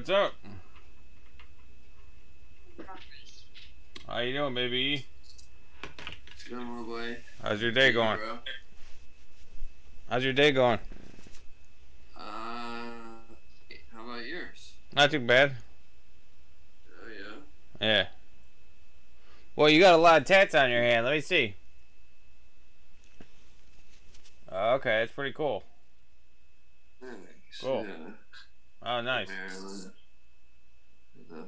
What's up? How you doing, baby? What's going on, boy? How's your day going? Bro? How's your day going? Uh, how about yours? Not too bad. Oh yeah. Yeah. Well, you got a lot of tats on your hand. Let me see. Okay, that's pretty cool. Nice. Cool. Yeah. Oh, nice. Maryland. It's a,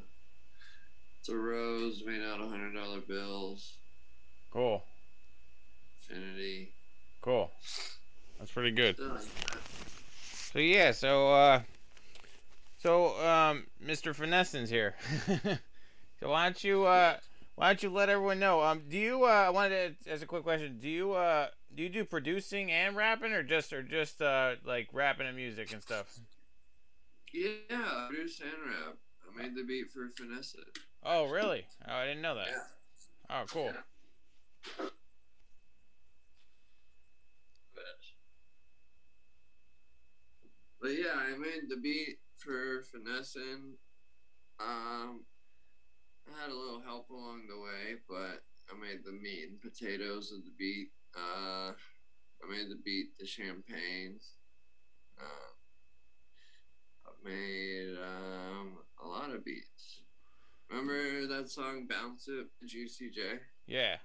it's a rose made out of hundred dollar bills. Cool. Infinity. Cool. That's pretty good. Stuff like that. So yeah, so uh, so um, Mr. Finessence here. so why don't you uh, why don't you let everyone know? Um, do you uh, I wanted to ask a quick question. Do you uh, do you do producing and rapping, or just or just uh, like rapping and music and stuff? Yeah, I produce and rap. I made the beat for Finesse It. Oh, really? Oh, I didn't know that. Yeah. Oh, cool. Yeah. But, yeah, I made the beat for finessing. Um, I had a little help along the way, but I made the meat and potatoes of the beat. Uh, I made the beat the champagne. Uh, made um, a lot of beats. Remember that song "Bounce It" by Juicy J? Yeah.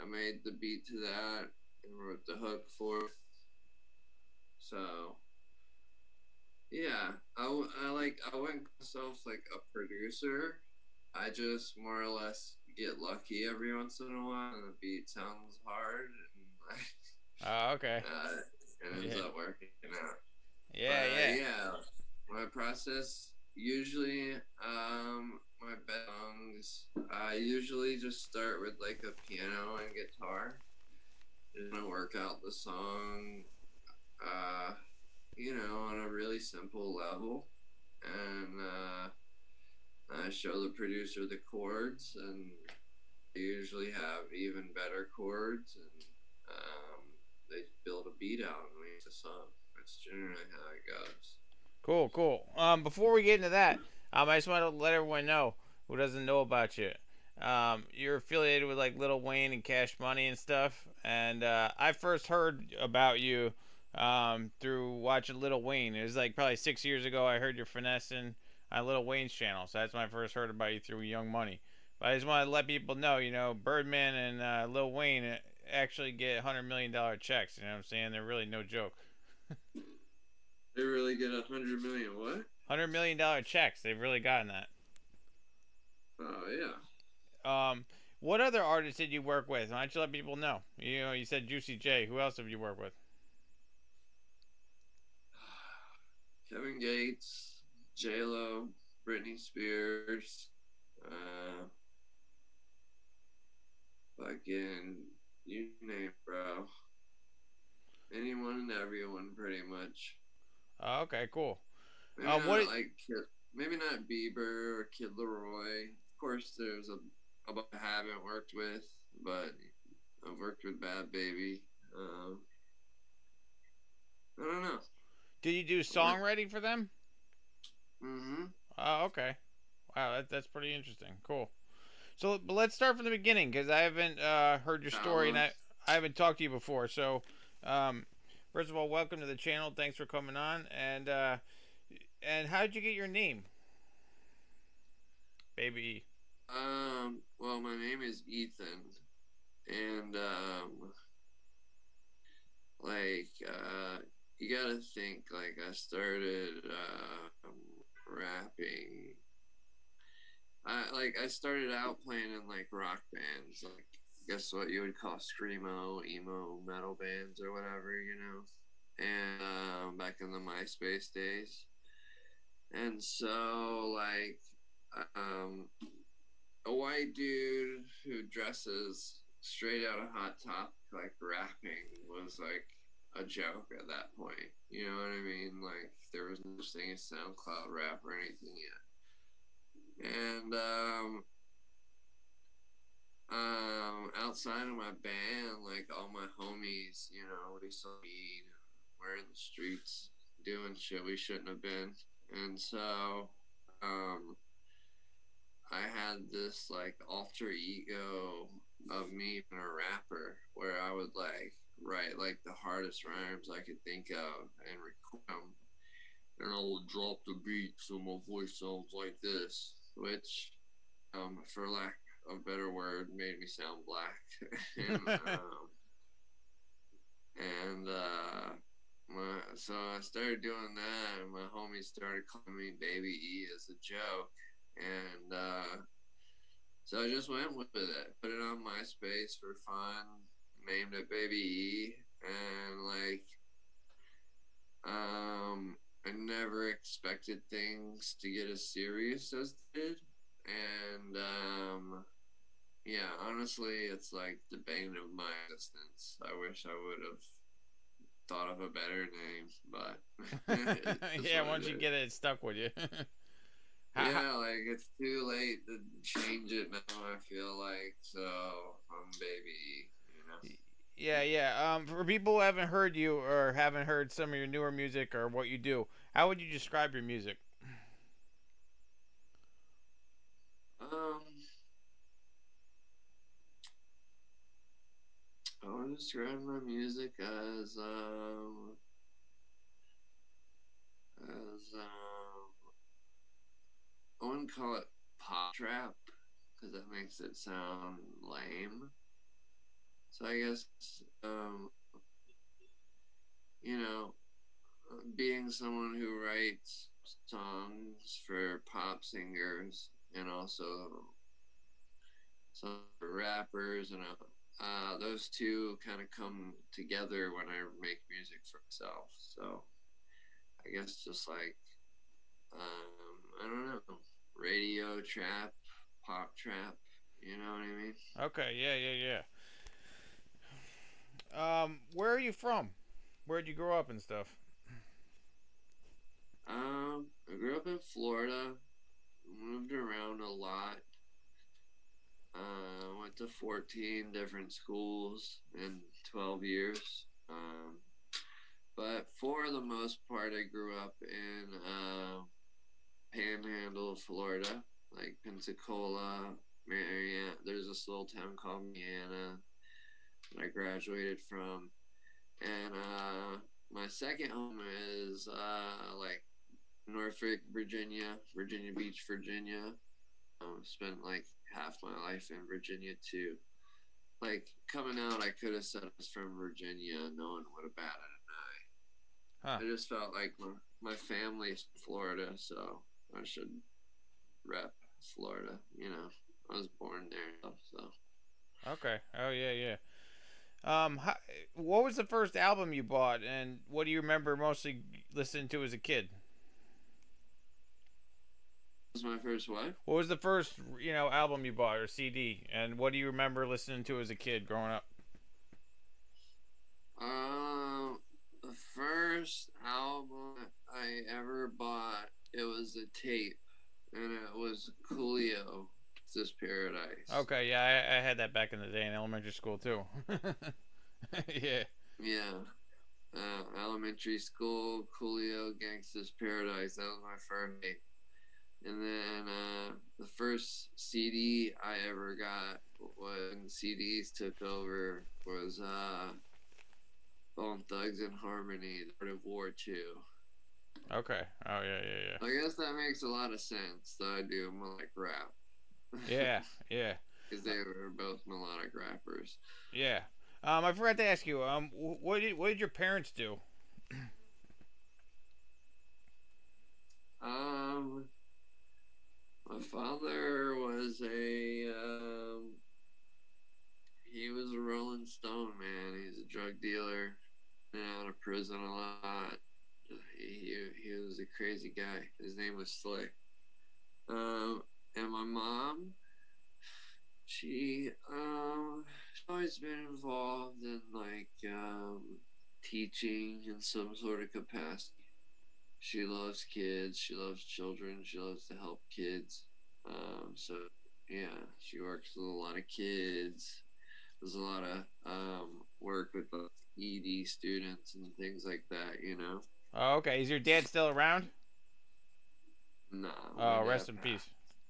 I made the beat to that and wrote the hook for it. So, yeah, I, I like I wouldn't myself like a producer. I just more or less get lucky every once in a while, and the beat sounds hard, and like Oh, okay. uh, it ends Yeah. up working out. Yeah, But, yeah. yeah. My process usually, um, my songs, I usually just start with like a piano and guitar. Just gonna work out the song, uh, you know, on a really simple level, and uh, I show the producer the chords, and they usually have even better chords, and um, they build a beat out and make a song. That's generally how it goes. Cool, cool. Um, before we get into that, um, I just want to let everyone know who doesn't know about you. Um, you're affiliated with like Little Wayne and Cash Money and stuff, and uh, I first heard about you um, through watching Little Wayne. It was like probably six years ago. I heard your finessing on Little Wayne's channel, so that's when I first heard about you through Young Money. But I just want to let people know, you know, Birdman and uh, Lil Wayne uh, actually get hundred million dollar checks. You know what I'm saying? They're really no joke. They really get a hundred million what? Hundred million dollar checks. They've really gotten that. Oh yeah. Um, what other artists did you work with? Why don't you let people know? You know, you said Juicy J. Who else have you worked with? Kevin Gates, J Lo, Britney Spears, uh, fucking you name it, bro. Anyone and everyone, pretty much. Oh, okay, cool. Maybe Uh, not what- like Kid, maybe not Bieber or Kid LAROI. Of course, there's a a bunch I haven't worked with, but I've worked with Bhad Bhabie. Um, I don't know. Did you do songwriting for them? Mm-hmm. Oh, okay. Wow, that, that's pretty interesting. Cool. So, but let's start from the beginning because I haven't uh, heard your story and I, I haven't talked to you before. So, um, first of all, welcome to the channel. Thanks for coming on. And uh, and how did you get your name, baby? Um. Well, my name is Ethan, and um, like uh, you gotta think like I started uh, rapping. I like I started out playing in like rock bands, like guess what you would call screamo, emo, metal bands or whatever, you know. And um, back in the MySpace days, and so like um a white dude who dresses straight out of Hot Topic, like rapping, was like a joke at that point. You know what I mean? Like there was no such thing as SoundCloud rap or anything yet. And um, um, outside of my band, like all my homies, you know, we saw we're in the streets doing shit we shouldn't have been. and so um, I had this like alter ego of me being a rapper where I would like write like the hardest rhymes I could think of and record them. And I would drop the beat so my voice sounds like this, which, um, for lack a better word, made me sound black. and, um, and uh, my, so I started doing that, and my homies started calling me Baby E as a joke. And uh, so I just went with it, put it on MySpace for fun, named it Baby E, and like, um, I never expected things to get as serious as they did, and um, yeah, honestly, it's like the bane of my existence. I wish I would have thought of a better name, but yeah, once you get it, it stuck with you. yeah, like it's too late to change it now. I feel like so I'm baby. You know? Yeah, yeah. Um, for people who haven't heard you or haven't heard some of your newer music or what you do, how would you describe your music? Um, I would describe my music as um as um I wouldn't call it pop trap because that makes it sound lame. So I guess um you know being someone who writes songs for pop singers and also some rappers and uh, uh, those two kind of come together when I make music for myself. So I guess just like um, I don't know, radio trap, pop trap. You know what I mean? Okay. Yeah. Yeah. Yeah. Um, where are you from? Where'd you grow up and stuff? Um, I grew up in Florida. Moved around a lot. Uh, went to 14 different schools in 12 years. Um, but for the most part, I grew up in uh, Panhandle, Florida, like Pensacola, Marianna. There's this little town called Marianna that I graduated from. And uh, my second home is uh, like Norfolk, Virginia, Virginia Beach, Virginia. Um, spent like half my life in Virginia too. Like coming out, I could have said I was from Virginia. No one would have batted an eye. Huh. I just felt like my, my family's Florida, so I should rep Florida. You know, I was born there, so. Okay. Oh yeah, yeah. Um, how, what was the first album you bought, and what do you remember mostly listening to as a kid? Was my first what? What was the first you know album you bought or CD, and what do you remember listening to as a kid growing up? Um, uh, the first album I ever bought it was a tape, and it was Coolio. It's this paradise. Okay, yeah, I, I had that back in the day in elementary school too. yeah. Yeah. Uh, elementary school, Coolio, Gangsta's Paradise. That was my first tape. And then uh, the first CD I ever got when CDs took over was uh, Bone Thugs-n-Harmony, The Art of War 2. Okay. Oh, yeah, yeah, yeah. I guess that makes a lot of sense, though I do more like rap. yeah, yeah. Because they were both melodic rappers. Yeah. Um, I forgot to ask you. Um, what did what did your parents do? um, my father was a um, he was a Rolling Stone man. He's a drug dealer, been out of prison a lot. He, he was a crazy guy. His name was Slick. Um, and my mom, she um, she's always been involved in like um, teaching in some sort of capacity she loves kids. She loves children. She loves to help kids. Um, so yeah, she works with a lot of kids. There's a lot of um, work with the ED students and things like that. You know. Oh, okay. Is your dad still around? No. Oh, rest in peace.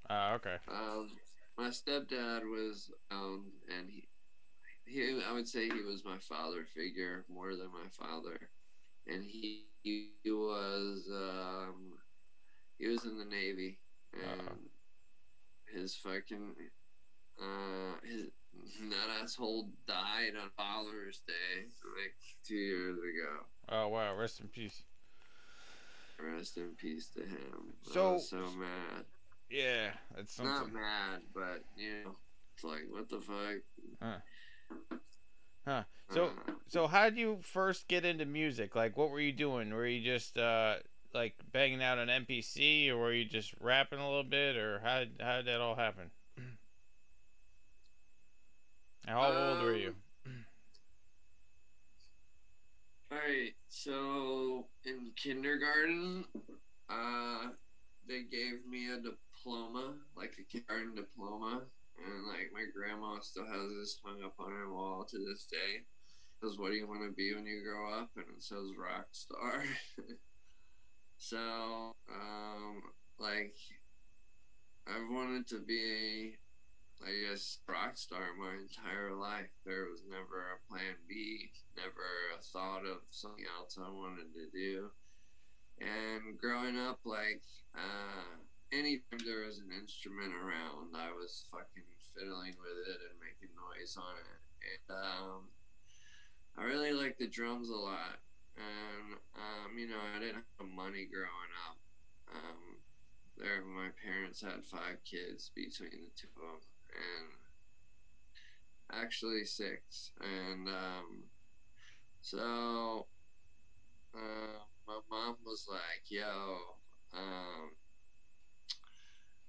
Oh, okay. Um, my stepdad was um, and he, he, I would say he was my father figure more than my father, and he he, was um, he was in the Navy, and uh-huh. his fucking uh his that asshole died on Father's Day like two years ago. Oh wow! Rest in peace. Rest in peace to him. So so mad. Yeah, it's something. not mad, but you know, it's like what the fuck. Huh. Huh. So so how did you first get into music? Like what were you doing? Were you just uh like banging out an MPC or were you just rapping a little bit or how how did that all happen? How um, old were you? Um, all right, so in kindergarten, uh, they gave me a diploma, like a kindergarten diploma, and like my grandma still has this hung up on her wall to this day. Says, "What do you want to be when you grow up?" And it says rock star. so, um, like, I've wanted to be I guess rock star my entire life. There was never a plan B, never a thought of something else I wanted to do. And growing up, like, uh, anytime there was an instrument around, I was fucking fiddling with it and making noise on it. And, um, I really like the drums a lot. And, um, you know, I didn't have money growing up. Um, there, my parents had five kids between the two of them and actually six. And um, so uh, my mom was like, "Yo, um,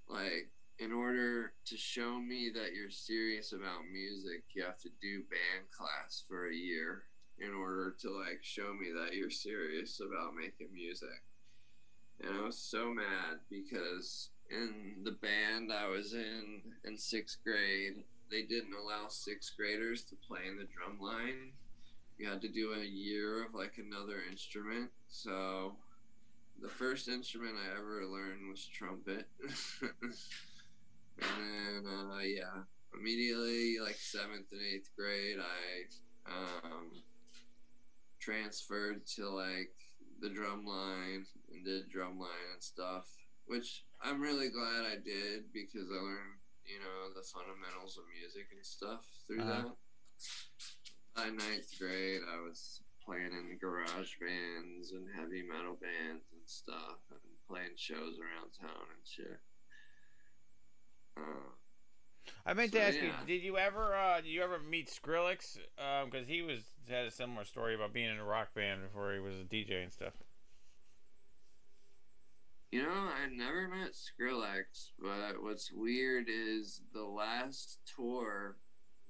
like." In order to show me that you're serious about music, you have to do band class for a year in order to like show me that you're serious about making music. And I was so mad because in the band I was in in sixth grade, they didn't allow sixth graders to play in the drum line. You had to do a year of like another instrument. So the first instrument I ever learned was trumpet. and then, uh, yeah, immediately, like seventh and eighth grade, I um, transferred to like the drum line and did drum line and stuff which I'm really glad I did because I learned, you know, the fundamentals of music and stuff through uh-huh. that. By ninth grade, I was playing in garage bands and heavy metal bands and stuff, and playing shows around town and shit. I meant so, to ask yeah. you, did you ever, uh, did you ever meet Skrillex? Because um, he was had a similar story about being in a rock band before he was a DJ and stuff. You know, I never met Skrillex, but what's weird is the last tour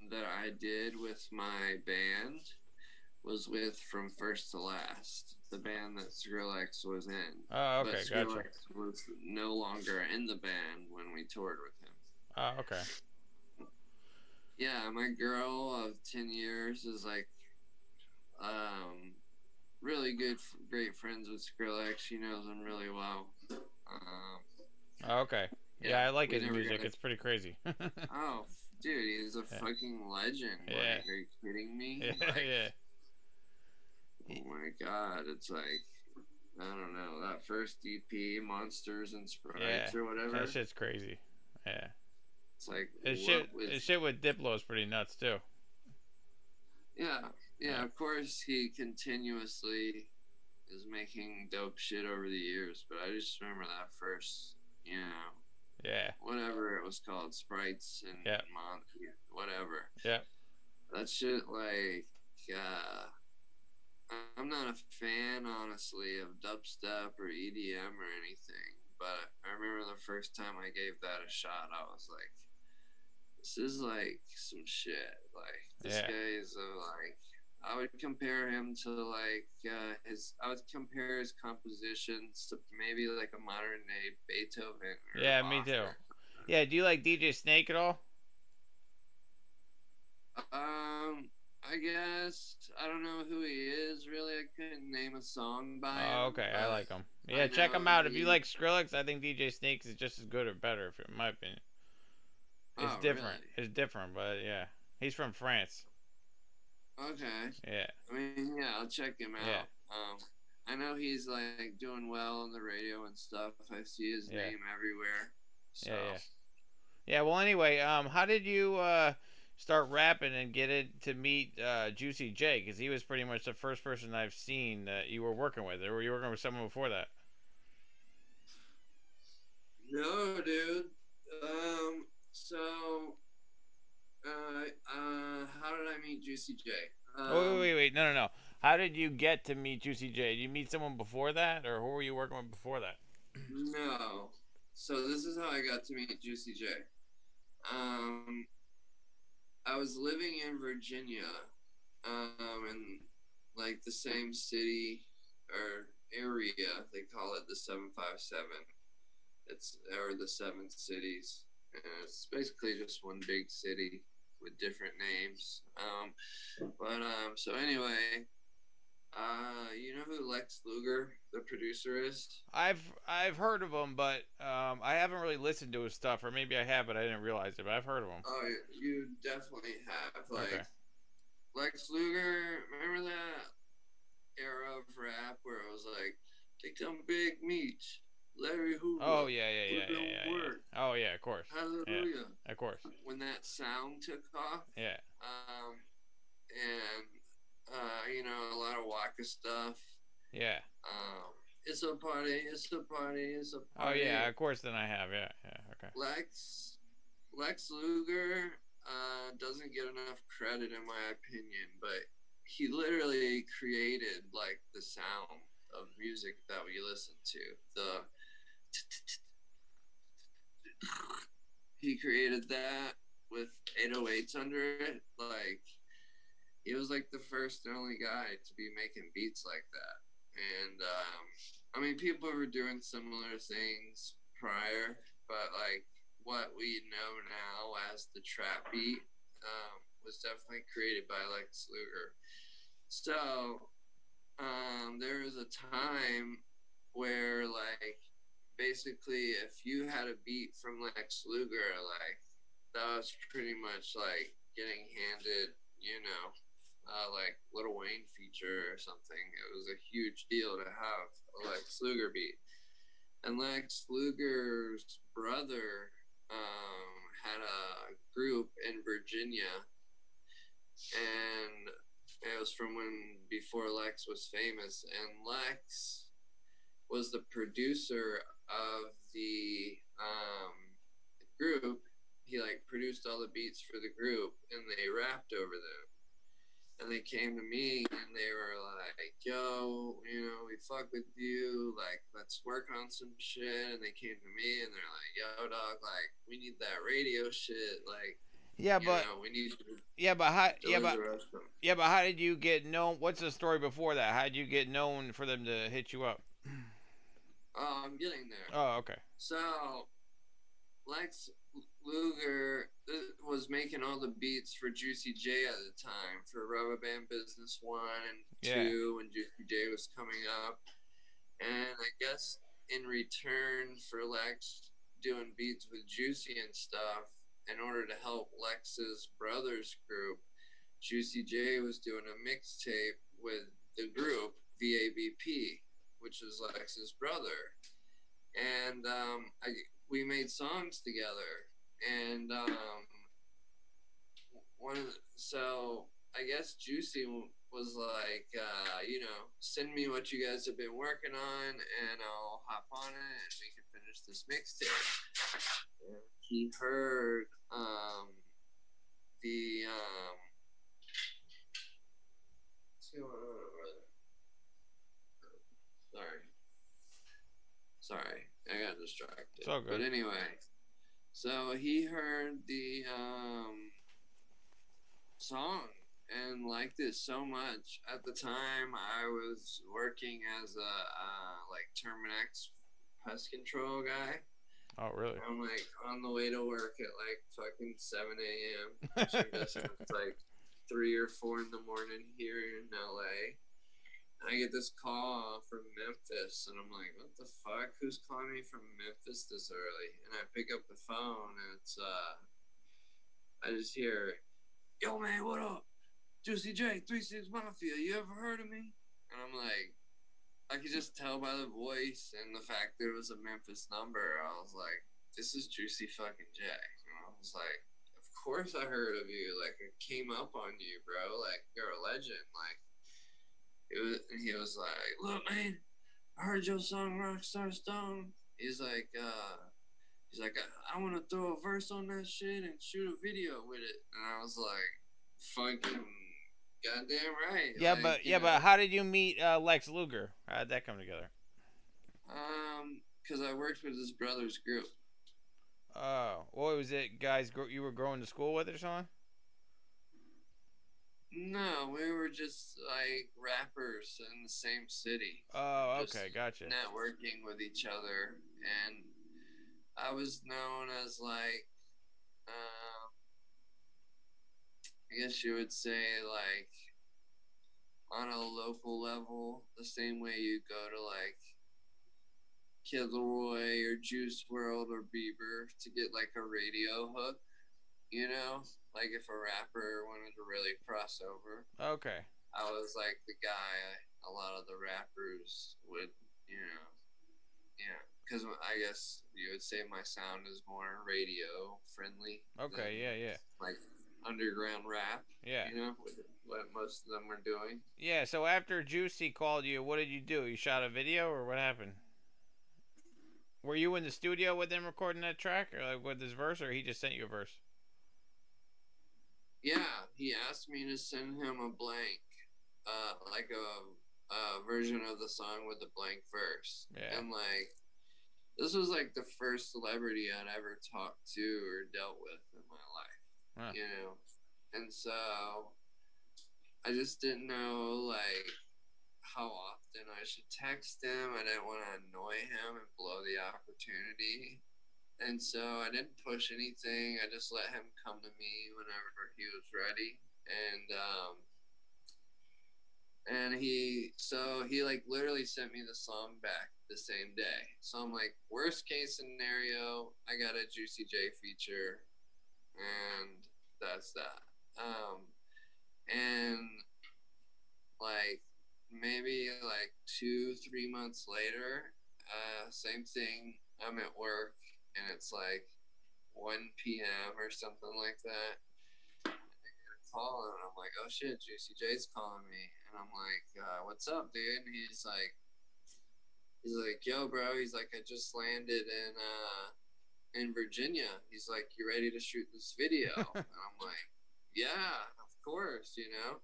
that I did with my band was with From First to Last, the band that Skrillex was in. Oh, okay, but Skrillex gotcha. was no longer in the band when we toured with him. Oh, okay. Yeah, my girl of 10 years is like um, really good, great friends with Skrillex. She knows him really well. Um, okay. Yeah, yeah, I like his music. Gonna... It's pretty crazy. oh, dude, he's a yeah. fucking legend. Yeah. Like, are you kidding me? Yeah, like, yeah. Oh my god, it's like I don't know that first EP, Monsters and Sprites or whatever. That shit's crazy. Yeah. It's like his shit. Was... His shit with Diplo is pretty nuts too. Yeah, yeah, of course he continuously is making dope shit over the years, but I just remember that first, you know. Yeah. Whatever it was called, sprites and yeah. Mon- whatever. Yeah. That shit, like, uh, I'm not a fan, honestly, of dubstep or EDM or anything. But I remember the first time I gave that a shot, I was like, "This is like some shit. Like this yeah. guy is a, like I would compare him to like uh, his. I would compare his compositions to maybe like a modern day Beethoven. yeah, me too. Yeah, do you like DJ Snake at all? Um, I guess I don't know who he is really. I couldn't name a song by. Oh, him, okay. I like him. I Yeah, check him out. If you like Skrillex, I think DJ Snake is just as good or better, if- in my opinion. It's Oh, different. It's different, but yeah. He's from France. Okay. Yeah. I mean, yeah, I'll check him out. Yeah. Um, I know he's like doing well on the radio and stuff. I see his Yeah. name everywhere. So. Yeah, yeah. Yeah, well, anyway, um, how did you uh, start rapping and get it to meet uh, Juicy J? Because he was pretty much the first person I've seen that you were working with. Or were you working with someone before that? No, dude. Um. So, uh, uh, how did I meet Juicy J? Um, oh, wait, wait, wait. No, no, no. How did you get to meet Juicy J? Did you meet someone before that? Or who were you working with before that? No. So this is how I got to meet Juicy J. Um, I was living in Virginia, um, in like the same city or area. They call it the seven five seven. It's or the seven cities. And it's basically just one big city with different names. Um, but um, so anyway, uh, you know who Lex Luger, the producer, is? I've I've heard of him, but um, I haven't really listened to his stuff, or maybe I have, but I didn't realize it. But I've heard of him. Oh, you definitely have. Like Okay. Lex Luger, remember that era of rap where it was like, "Take some Big Meech, Larry Hoover." Oh yeah, yeah, yeah, yeah, yeah, yeah. Oh yeah, of course, Hallelujah. of course. When that sound took off, Yeah, um, and uh, you know, a lot of Waka stuff. yeah. Um, it's a party. It's a party. It's a party. Oh yeah, of course. Then I have. Yeah, yeah. Okay. Lex Lex Luger uh, doesn't get enough credit in my opinion, but he literally created like the sound of music that we listen to. The he created that with 808s under it. Like he was like the first and only guy to be making beats like that. And um, I mean, people were doing similar things prior, but like what we know now as the trap beat um, was definitely created by Lex Luger. So um, there was a time where like basically if you had a beat from Lex Luger, like that was pretty much like getting handed, you know, uh, like Little Wayne feature or something. It was a huge deal to have a Lex Luger beat. And Lex Luger's brother um, had a group in Virginia, and it was from when before Lex was famous. And Lex was the producer of the um, group. He like produced all the beats for the group, and they rapped over them and they came to me and they were like, "Yo, you know, we fuck with you. Like, let's work on some shit." And they came to me and they're like, "Yo, dog, like, we need that radio shit. Like, Yeah, you but know, we need to yeah, but how? Yeah, but deliver us some." yeah, but how did you get known? What's the story before that? How did you get known for them to hit you up? Oh, I'm getting there. Oh, okay. So, Lex Luger uh, was making all the beats for Juicy J at the time for Rubba Band Business One and Yeah. Two, when Juicy J was coming up. And I guess in return for Lex doing beats with Juicy and stuff, in order to help Lex's brothers group, Juicy J was doing a mixtape with the group VABP, which is Lex's brother. And um, I, we made songs together. And um, one of the, so I guess Juicy was like, uh, you know, send me what you guys have been working on, and I'll hop on it, and we can finish this mixtape. He heard um, the um, brother? Sorry, sorry, I got distracted. It's all good. But anyway, so he heard the um, song and liked it so much. At the time, I was working as a uh, like Terminix pest control guy. Oh, really? I'm like on the way to work at like fucking 7 a.m. it's like three or four in the morning here in LA. I get this call from Memphis, and I'm like, "What the fuck? Who's calling me from Memphis this early?" And I pick up the phone, and it's uh, I just hear, "Yo, man, what up? Juicy J, Three Six Mafia. You ever heard of me?" And I'm like, I could just tell by the voice and the fact that it was a Memphis number. I was like, "This is Juicy fucking J." And I was like, "Of course I heard of you. Like, it came up on you, bro. Like, you're a legend. Like." It was, and he was like, "Look, man, I heard your song Rockstar Stone." He's like, uh, he's like, I, I want to throw a verse on that shit and shoot a video with it. And I was like, fucking goddamn right. Yeah, like, but yeah, know, but how did you meet uh, Lex Luger? How did that come together? um, because I worked with his brother's group. Oh, what was it, guys? You were going to school with or something? No, we were just like rappers in the same city. Oh, okay, gotcha. networking with each other and i was known as like uh, i guess you would say like on a local level the same way you go to like Kid LAROI or Juice WRLD or bieber to get like a radio hook you know like if a rapper wanted to really cross over Okay. I was like the guy a lot of the rappers would, you know, yeah, because I guess you would say my sound is more radio friendly. Okay, yeah, yeah. Like underground rap, Yeah. you know, what most of them were doing. Yeah, so after Juicy called you, what did you do? You shot a video or what happened? Were you in the studio with him recording that track or like with his verse or he just sent you a verse? Yeah, he asked me to send him a blank, uh, like a, a version of the song with a blank verse. Yeah. And like, this was like the first celebrity I'd ever talked to or dealt with in my life. Huh. You know, and so I just didn't know like how often I should text him. I didn't want to annoy him and blow the opportunity. And so I didn't push anything. I just let him come to me whenever he was ready. And um and he so he like literally sent me the song back the same day. So I'm like, worst case scenario, I got a Juicy J feature and that's that. Um and like maybe like two, three months later, uh same thing. I'm at work and it's like 1 p.m. or something like that. And I get a call and I'm like, oh shit, Juicy J's calling me. And I'm like, uh, what's up, dude? And he's like, he's like, yo, bro. He's like, I just landed in, uh, in Virginia. He's like, you ready to shoot this video? and I'm like, yeah, of course, you know?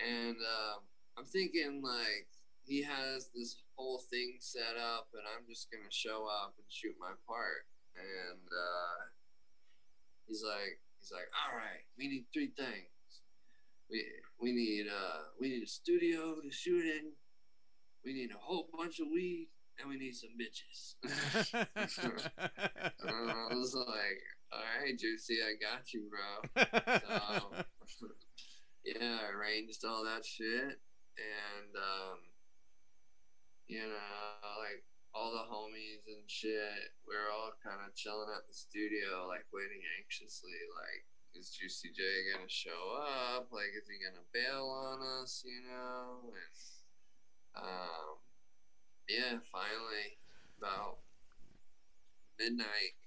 And, um, I'm thinking like, he has this whole thing set up and I'm just gonna show up and shoot my part. And uh, he's like he's like, All right, we need three things. We we need uh we need a studio to shoot in, we need a whole bunch of weed, and we need some bitches. I was like, All right, Juicy, I got you, bro. So yeah, I arranged all that shit and um you know, like all the homies and shit, we are all kind of chilling at the studio, like waiting anxiously, like, is Juicy J gonna show up? Like, is he gonna bail on us? You know? And um, yeah, finally, about midnight,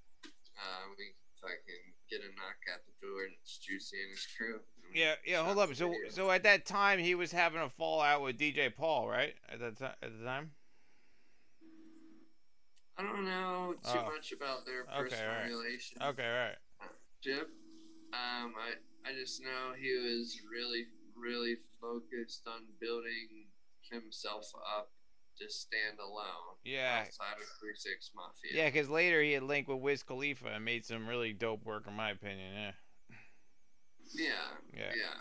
uh, we fucking get a knock at the door, and it's Juicy and his crew. Yeah, yeah, hold up. So so at that time he was having a fallout with DJ Paul, right? At that ti- at the time? I don't know too Oh. much about their Okay, personal alright. relation. Okay, right. Jip. Um, I I just know he was really really focused on building himself up to stand alone Yeah. outside of Three Six Mafia. Yeah, because later he had linked with Wiz Khalifa and made some really dope work, in my opinion. Yeah. Yeah. Yeah. Yeah.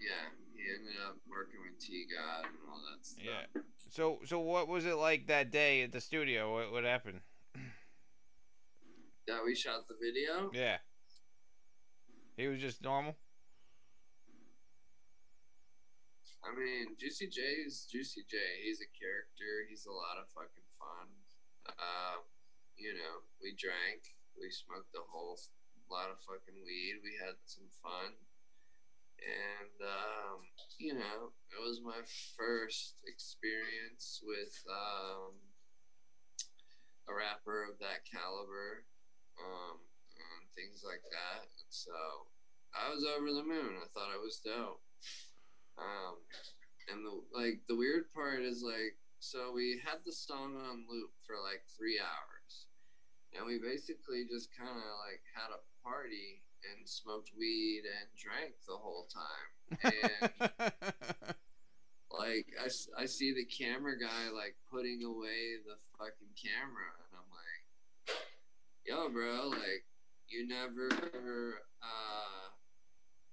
Yeah. He ended up working with T God and all that stuff. Yeah. So so what was it like that day at the studio? What what happened? That we shot the video. Yeah. He was just normal. I mean, Juicy J is Juicy J. He's a character. He's a lot of fucking fun. Uh, you know, we drank, we smoked the whole lot of fucking weed. We had some fun, and um, you know, it was my first experience with um, a rapper of that caliber, um, and things like that. And so I was over the moon. I thought it was dope. Um, and the like, the weird part is like, so we had the song on loop for like three hours, and we basically just kind of like had a party and smoked weed and drank the whole time. And like, I, I see the camera guy like putting away the fucking camera, and I'm like, yo, bro, like, you never, uh,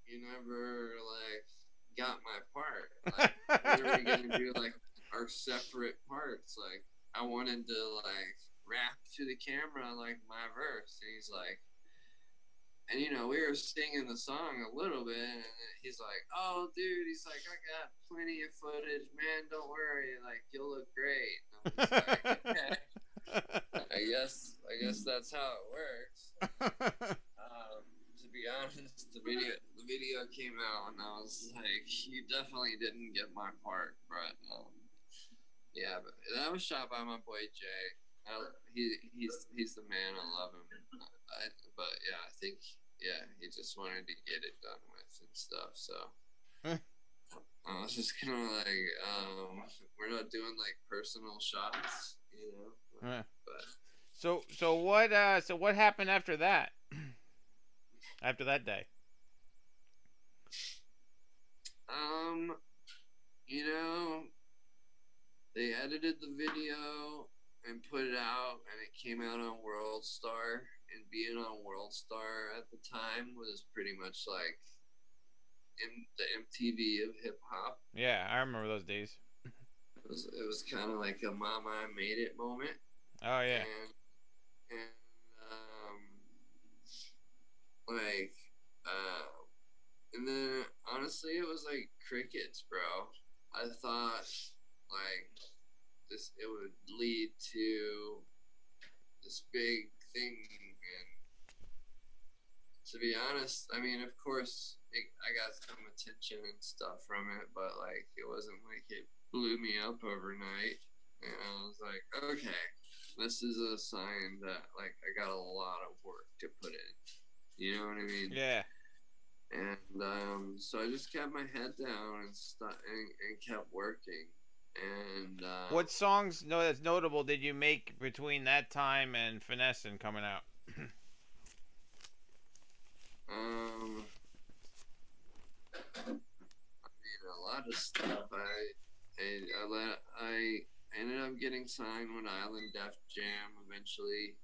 you never like got my part. Like, when are we gonna do like our separate parts? Like, I wanted to like rap to the camera like my verse, and he's like, and you know we were singing the song a little bit, and he's like, "Oh, dude," he's like, "I got plenty of footage, man. Don't worry, like you'll look great." And I'm just like, okay. I guess I guess that's how it works. Um, to be honest, the video the video came out and I was like, you definitely didn't get my part, but um, yeah, but that was shot by my boy Jay. I, he he's he's the man. I love him. I, but yeah, I think yeah, he just wanted to get it done with and stuff. So. Huh. I was just kind of like, um, we're not doing like personal shots, you know. Yeah. But so so what uh so what happened after that? after that day. Um, you know, they edited the video and put it out, and it came out on World Star. And being on World Star at the time was pretty much like in the MTV of hip hop. Yeah, I remember those days. It was it was kind of like a "Mama, I made it" moment. Oh yeah. And, and um, like, uh, and then honestly, it was like crickets, bro. I thought like this it would lead to this big thing, to be honest, I mean, of course, it, I got some attention and stuff from it, but like, it wasn't like it blew me up overnight. And I was like, okay, this is a sign that like I got a lot of work to put in. You know what I mean? Yeah. And um, so I just kept my head down and st- and, and kept working. And uh, What songs no that's notable did you make between that time and Finesse and coming out? Um, I mean, a lot of stuff. I, I, I, let, I ended up getting signed with Island Def Jam eventually.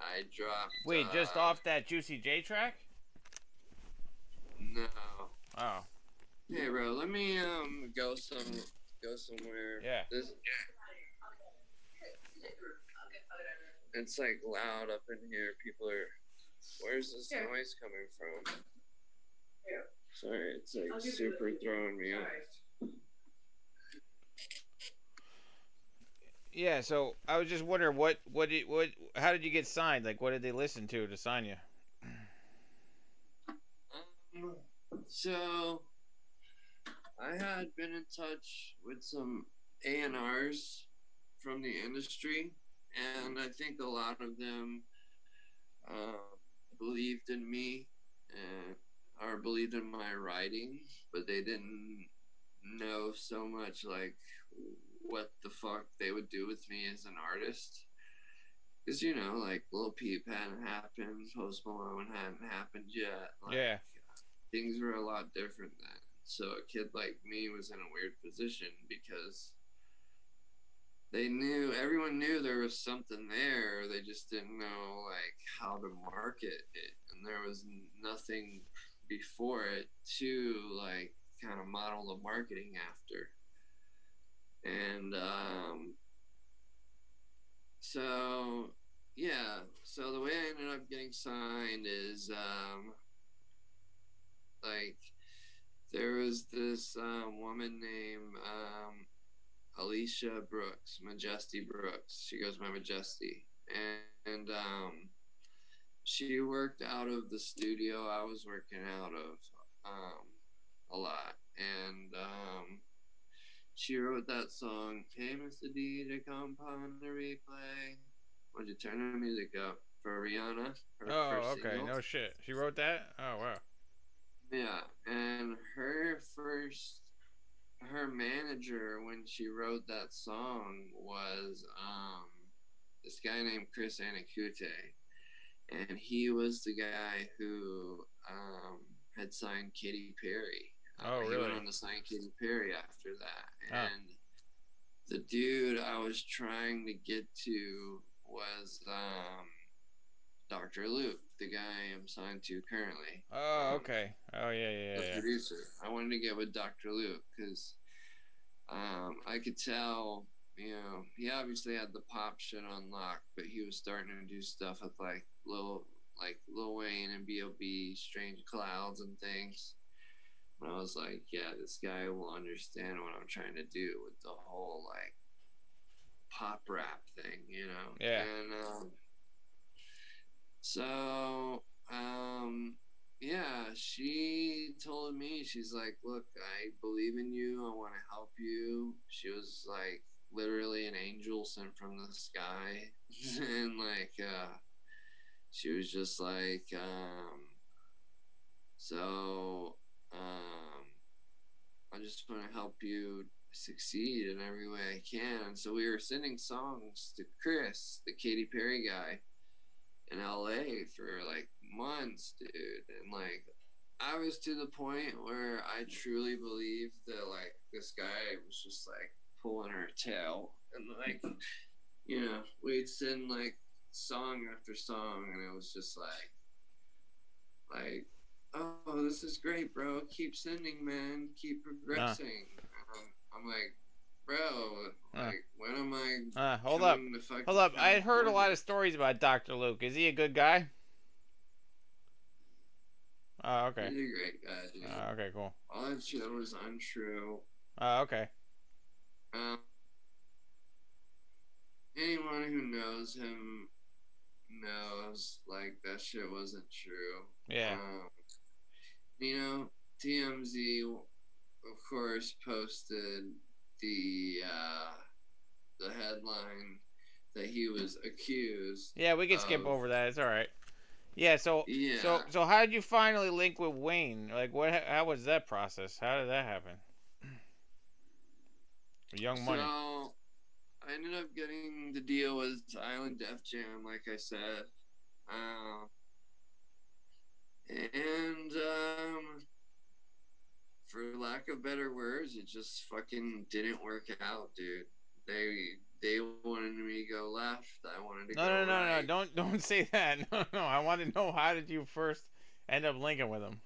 I dropped. Wait, just uh, off that Juicy J track? No. Oh. Hey, bro, let me um go some go somewhere. Yeah. This. It's like loud up in here. People are. Where's this Here. noise coming from? Here. Sorry, it's like I'll give you super the- throwing me off. Yeah, so I was just wondering what what did what how did you get signed? Like what did they listen to to sign you? Um, so I had been in touch with some A and R's from the industry, and I think a lot of them uh, believed in me and or believed in my writing, but they didn't know so much like what the fuck they would do with me as an artist. Cause you know, like Lil Peep hadn't happened, Post Malone hadn't happened yet. Like, Yeah. things were a lot different then. So a kid like me was in a weird position because they knew everyone knew there was something there. They just didn't know like how to market it, and there was nothing before it to like kind of model the marketing after. And um, so yeah, so the way I ended up getting signed is um, like there was this um, woman named um, Alisha Brooks, Majesty Brooks. She goes by Majesty, and, and um, she worked out of the studio I was working out of um, a lot, and um, she wrote that song. Hey, Mr. DJ, come on the replay. Would you turn the music up for Rihanna? Her Oh, first okay. single? No shit. She wrote that? Oh, wow. Yeah, and her first, her manager when she wrote that song was um, this guy named Chris Anokute, and he was the guy who um, had signed Katy Perry. Uh, Oh, He went on to sign Katy Perry after that, Ah. and the dude I was trying to get to was um, Dr. Luke, the guy I'm signed to currently Oh, Um, okay. Oh, yeah, yeah, the yeah. producer. I wanted to get with Dr. Luke because um, I could tell, you know, he obviously had the pop shit on lock, but he was starting to do stuff with like Lil, like Lil Wayne and B.O.B., Strange Clouds and things. And I was like, yeah, this guy will understand what I'm trying to do with the whole like pop rap thing, you know? Yeah. And um, so, um, yeah, she told me, she's like, look, I believe in you. I want to help you. She was like literally an angel sent from the sky. and like, uh, she was just like, um, so, um, I just want to help you succeed in every way I can. So we were sending songs to Chris, the Katy Perry guy, in LA for like months, dude. And like, I was to the point where I truly believed that like this guy was just like pulling her tail. And like, you know, we'd send like song after song, and it was just like, like, oh, this is great, bro. Keep sending, man. Keep progressing. Um, I'm like, bro, Uh. when am I? Uh, hold up. coming to fucking Hold up. I had heard a lot of stories about Dr. Luke. Is he a good guy? Oh, okay. He's a great guy, dude. Uh, okay, cool. All that shit was untrue. Uh, okay. Um, anyone who knows him knows like that shit wasn't true. Yeah. Um, you know, TMZ, of course, posted the uh, the headline that he was accused. Yeah, we can skip over that. It's all right. Yeah. So, Yeah. so, so, how did you finally link with Wayne? Like, what? How was that process? How did that happen? Young Money. So I ended up getting the deal with Island Def Jam, like I said. Uh, and um, for lack of better words, it just fucking didn't work out, dude. They they wanted me to go left. I wanted to No, go no, no, right. no! Don't, don't say that. No, no. I want to know how did you first end up linking with them?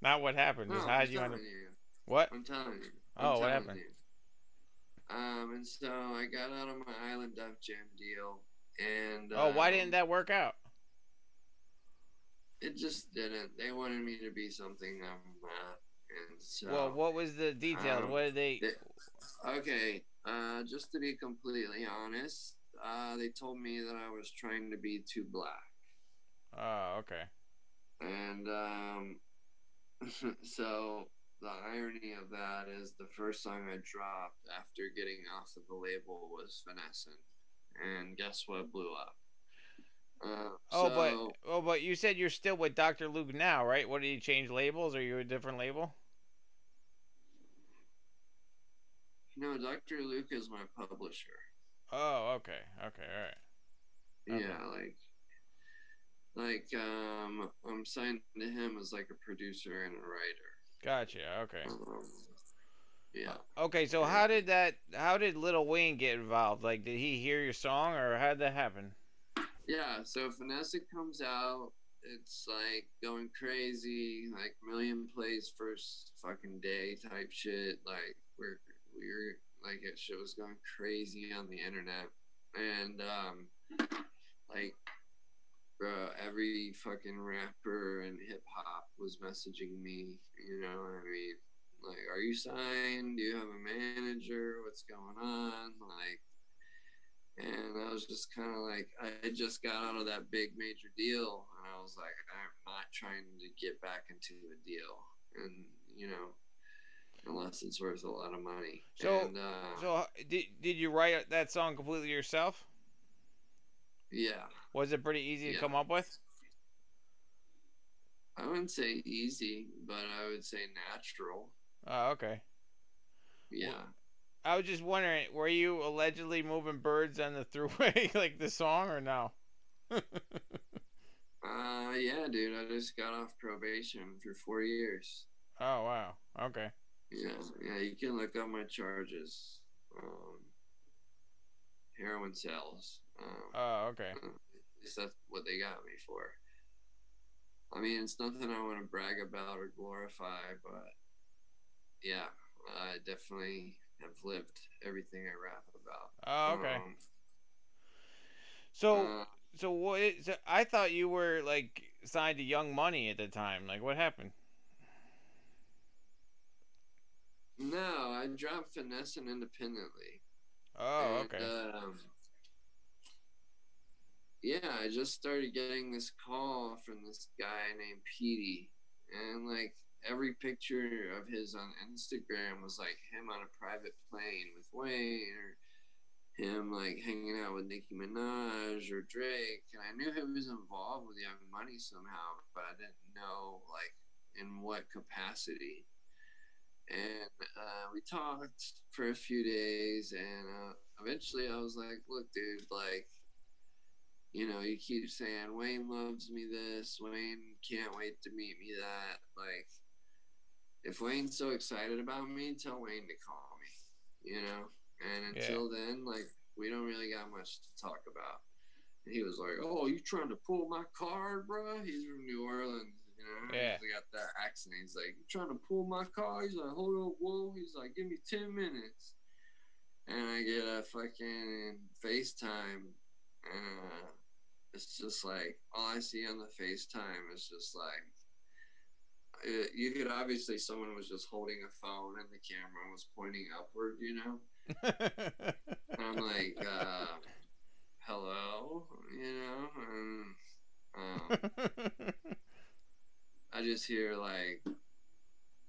Not what happened. No, Just how did you end up? you. What? I'm telling you. I'm Oh, what telling happened? you. Um, and so I got out of my Island Def Jam deal, and Oh, why um, didn't that work out? It just didn't. They wanted me to be something I'm not, and so. Well, what was the details? um, what did they? they- okay, uh, just to be completely honest, uh, they told me that I was trying to be too black, Oh, okay. and um, so the irony of that is the first song I dropped after getting off of the label was Finessing, and guess what blew up? Uh, Oh, so- but oh, but you said you're still with Dr. Luke now, right? What did he change labels? Are you a different label? no, Dr. Luke is my publisher. Oh, okay, okay, all right. Okay. Yeah, like like um I'm signed to him as like a producer and a writer. Gotcha. Okay. Um, yeah. Okay, so how did that? How did Little Wayne get involved? Like, did he hear your song, or how did that happen? Yeah, so Finesse comes out, it's like going crazy, like million plays first fucking day type shit. Like we're we're like it shit was going crazy on the internet. And um like bro, every fucking rapper and hip hop was messaging me. You know, I mean, like, are you signed? Do you have a manager? What's going on? Like, and I was just kind of like, I just got out of that big major deal, and I was like, I'm not trying to get back into a deal, and you know, unless it's worth a lot of money. So, and, uh, so did did you write that song completely yourself? yeah, Was it pretty easy to come up with? I wouldn't say easy, but I would say natural. Oh, okay. Yeah. I was just wondering, were you allegedly moving birds on the throughway like the song or no? Uh, yeah, dude. I just got off probation for four years. Oh wow. Okay. Yeah, yeah. You can look up my charges. Um, heroin sales. Um, Oh okay. least that's what they got me for. I mean, it's nothing I want to brag about or glorify, but yeah, I definitely have lived everything I rap about. Oh okay. Um, So uh, so what? Is, I thought you were like signed to Young Money at the time. Like what happened? no, I dropped finessing independently. Oh And, okay. um, yeah, I just started getting this call from this guy named Petey, and like every picture of his on Instagram was like him on a private plane with Wayne, or him like hanging out with Nicki Minaj or Drake, and I knew he was involved with Young Money somehow, but I didn't know like in what capacity. And uh, we talked for a few days and uh, eventually i was like look dude like you know you keep saying wayne loves me this wayne can't wait to meet me that like if wayne's so excited about me tell wayne to call me you know? And Yeah. until then like we don't really got much to talk about. And he was like oh you trying to pull my card bro he's from new orleans you know? Yeah. he got that accent. He's like you trying to pull my car he's like hold up whoa. He's like give me 10 minutes. And i get a fucking facetime and uh, it's just like all i see on the facetime is just like uh, you could obviously someone was just holding a phone and the camera was pointing upward you know and I'm like, uh, hello, you know, and um, I just hear like,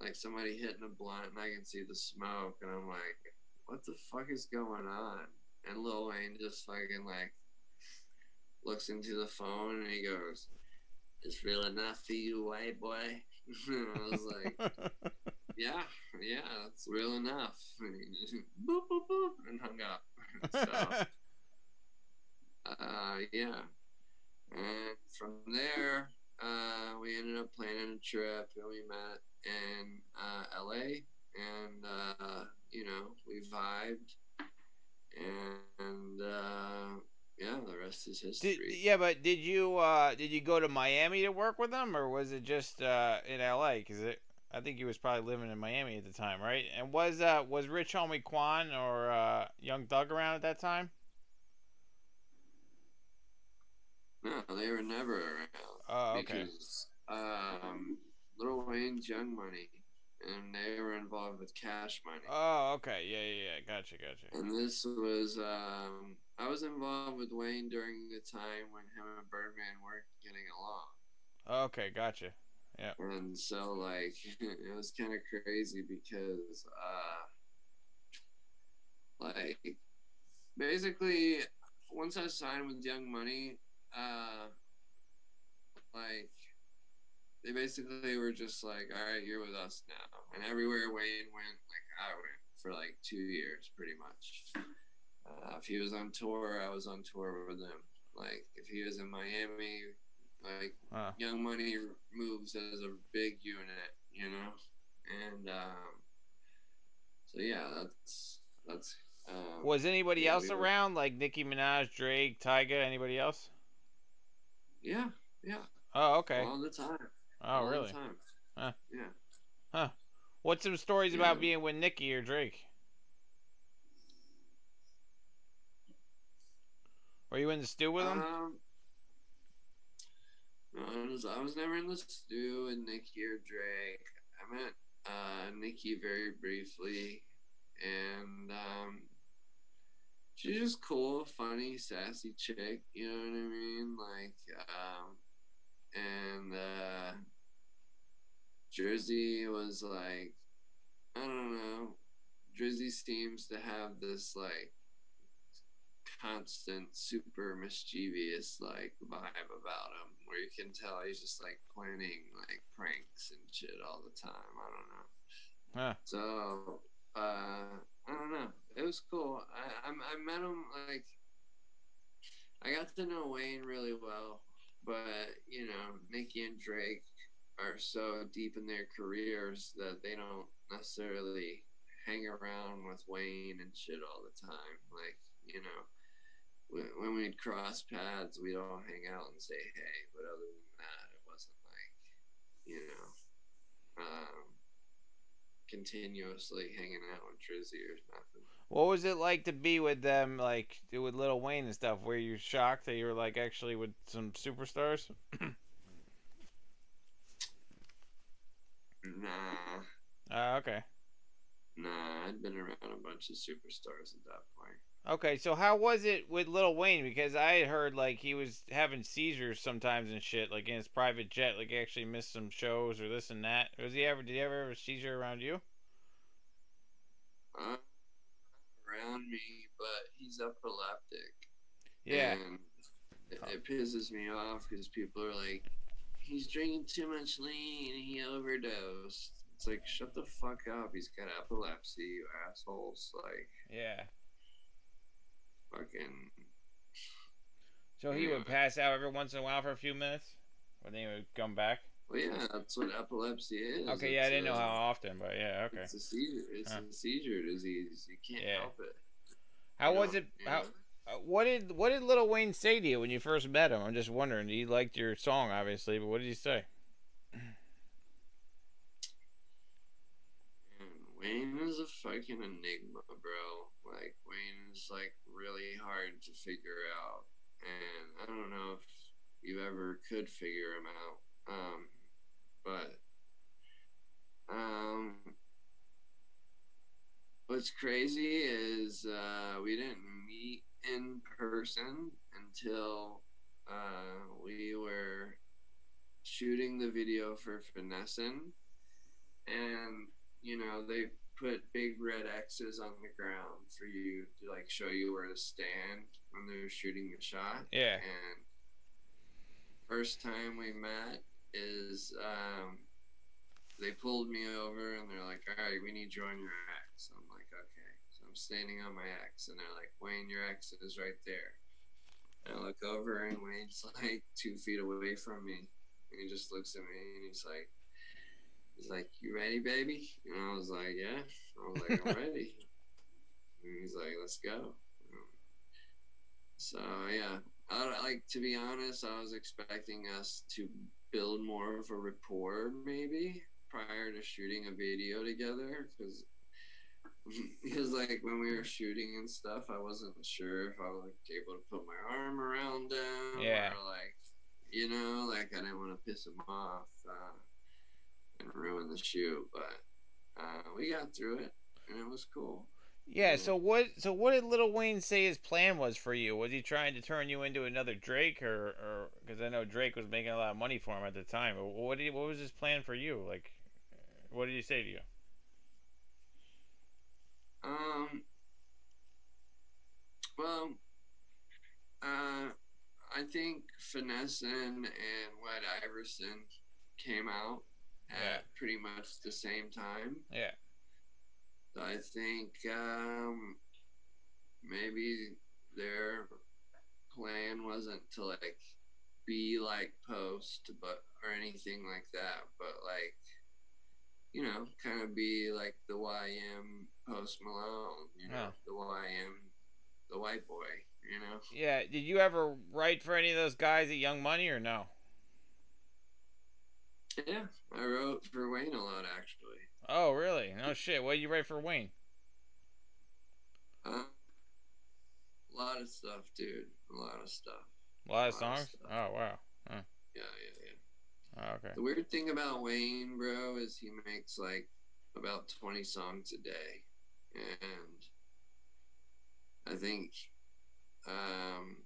like somebody hitting a blunt, and I can see the smoke, and I'm like, what the fuck is going on? And Lil Wayne just fucking like looks into the phone, and he goes, "It's real enough for you, white boy." I was like yeah, yeah, that's real enough. boop, boop, boop, and hung up. so, uh, yeah. And from there, uh, we ended up planning a trip and we met in uh, LA. And, uh, you know, we vibed. And, uh, yeah, the rest is history. Did, yeah, but did you uh, did you go to Miami to work with them, or was it just uh, in L.A.? Because it, I think he was probably living in Miami at the time, right? And was uh, was Rich Homie Quan or uh, Young Thug around at that time? No, they were never around. Oh, okay. Because um, Little Wayne's Young Money, and they were involved with Cash Money. Oh, okay. Yeah, yeah, yeah. Gotcha, gotcha. And this was, um, I was involved with Wayne during the time when him and Birdman weren't getting along. Okay, gotcha. Yeah. And so, like, it was kind of crazy because, uh, like, basically, once I signed with Young Money, uh, like, they basically were just like, all right, you're with us now. And everywhere Wayne went, like, I went for like two years, pretty much. Uh, if he was on tour, I was on tour with him. Like, if he was in Miami, like, Huh. Young Money moves as a big unit, you know? And, um, so yeah, that's, that's, um, Was anybody yeah, else we were- around, like Nicki Minaj, Drake, Tyga, anybody else? yeah, yeah, Oh, okay. all the time. Oh, all the really? time. Huh. Yeah. What's some stories about being with Nicki or Drake? Were you in the stew with them? Um, ones. I was never in the stew with Nikki or Drake. I met uh, Nicki very briefly, and um, she's just cool, funny, sassy chick. You know what I mean? Like, um, and uh, Jersey was like, I don't know. Drizzy seems to have this like constant, super mischievous like vibe about him, where you can tell he's just like planning like pranks and shit all the time. I don't know. Huh. So uh, I don't know. It was cool. I, I I met him like I got to know Wayne really well, but you know Nicki and Drake are so deep in their careers that they don't necessarily hang around with Wayne and shit all the time. Like you know, when, when we'd cross paths, we'd all hang out and say hey. But other than that, it wasn't like you know. Um, continuously hanging out with Drizzy or nothing. What was it like to be with them, like with Little Wayne and stuff? Were you shocked that you were like actually with some superstars? Nah, Uh, okay. nah, I'd been around a bunch of superstars at that point. Okay, so how was it with Little Wayne? Because I had heard like he was having seizures sometimes and shit, like in his private jet, like he actually missed some shows or this and that. Was he ever? Did he ever have a seizure around you? Uh, around me, but he's epileptic. Yeah. It, it pisses me off because people are like, he's drinking too much lean and he overdosed. It's like, shut the fuck up. He's got epilepsy, you assholes. Like, Yeah. Fucking. So he would pass out every once in a while for a few minutes, and then he would come back. Well, yeah, that's what epilepsy is. Okay, yeah, I didn't know how often, but yeah, okay. It's a seizure. It's Huh. a seizure disease. You can't Yeah. help it. How you was know? it? You How? know? Uh, what did What did Little Wayne say to you when you first met him? I'm just wondering. He liked your song, obviously, but what did he say? Man, Wayne is a fucking enigma, bro. Like Wayne is like really hard to figure out, and I don't know if you ever could figure him out. Um, but um, what's crazy is uh, we didn't meet in person until uh, we were shooting the video for Finessin, and you know they put big red X's on the ground for you to like show you where to stand when they're shooting the shot. Yeah. And first time we met is um, they pulled me over and they're like, "All right, we need you on your X." I'm like, "Okay." So I'm standing on my X, and they're like, "Wayne, your X is right there." And I look over, and Wayne's like two feet away from me, and he just looks at me, and he's like, "He's like, you ready, baby?" And I was like, "Yeah." I was like, "I'm ready." And he's like, "Let's go." So yeah, I, like to be honest, I was expecting us to build more of a rapport maybe prior to shooting a video together because because like when we were shooting and stuff, I wasn't sure if I was like, able to put my arm around him Yeah. or like you know like I didn't want to piss him off uh, and ruin the shoot, but uh, we got through it and it was cool. Yeah. So what? So what did Little Wayne say his plan was for you? Was he trying to turn you into another Drake, or, or because I know Drake was making a lot of money for him at the time. What did he, What was his plan for you? Like, what did he say to you? Um. Well, uh, I think Finessin and White Iverson came out. At pretty much the same time. Yeah. So I think um, maybe their plan wasn't to like be like Post, but or anything like that, but like you know, kind of be like the YM Post Malone, you know, Yeah. the YM, the white boy, you know. Yeah. Did you ever write for any of those guys at Young Money or no? Yeah, I wrote for Wayne a lot actually. Oh, really? No shit. What did you write for Wayne? Uh, a lot of stuff, dude. A lot of stuff. A lot of A lot of songs. stuff. Oh wow. Yeah, yeah, yeah. Oh, okay. The weird thing about Wayne, bro, is he makes like about 20 songs a day. And I think um,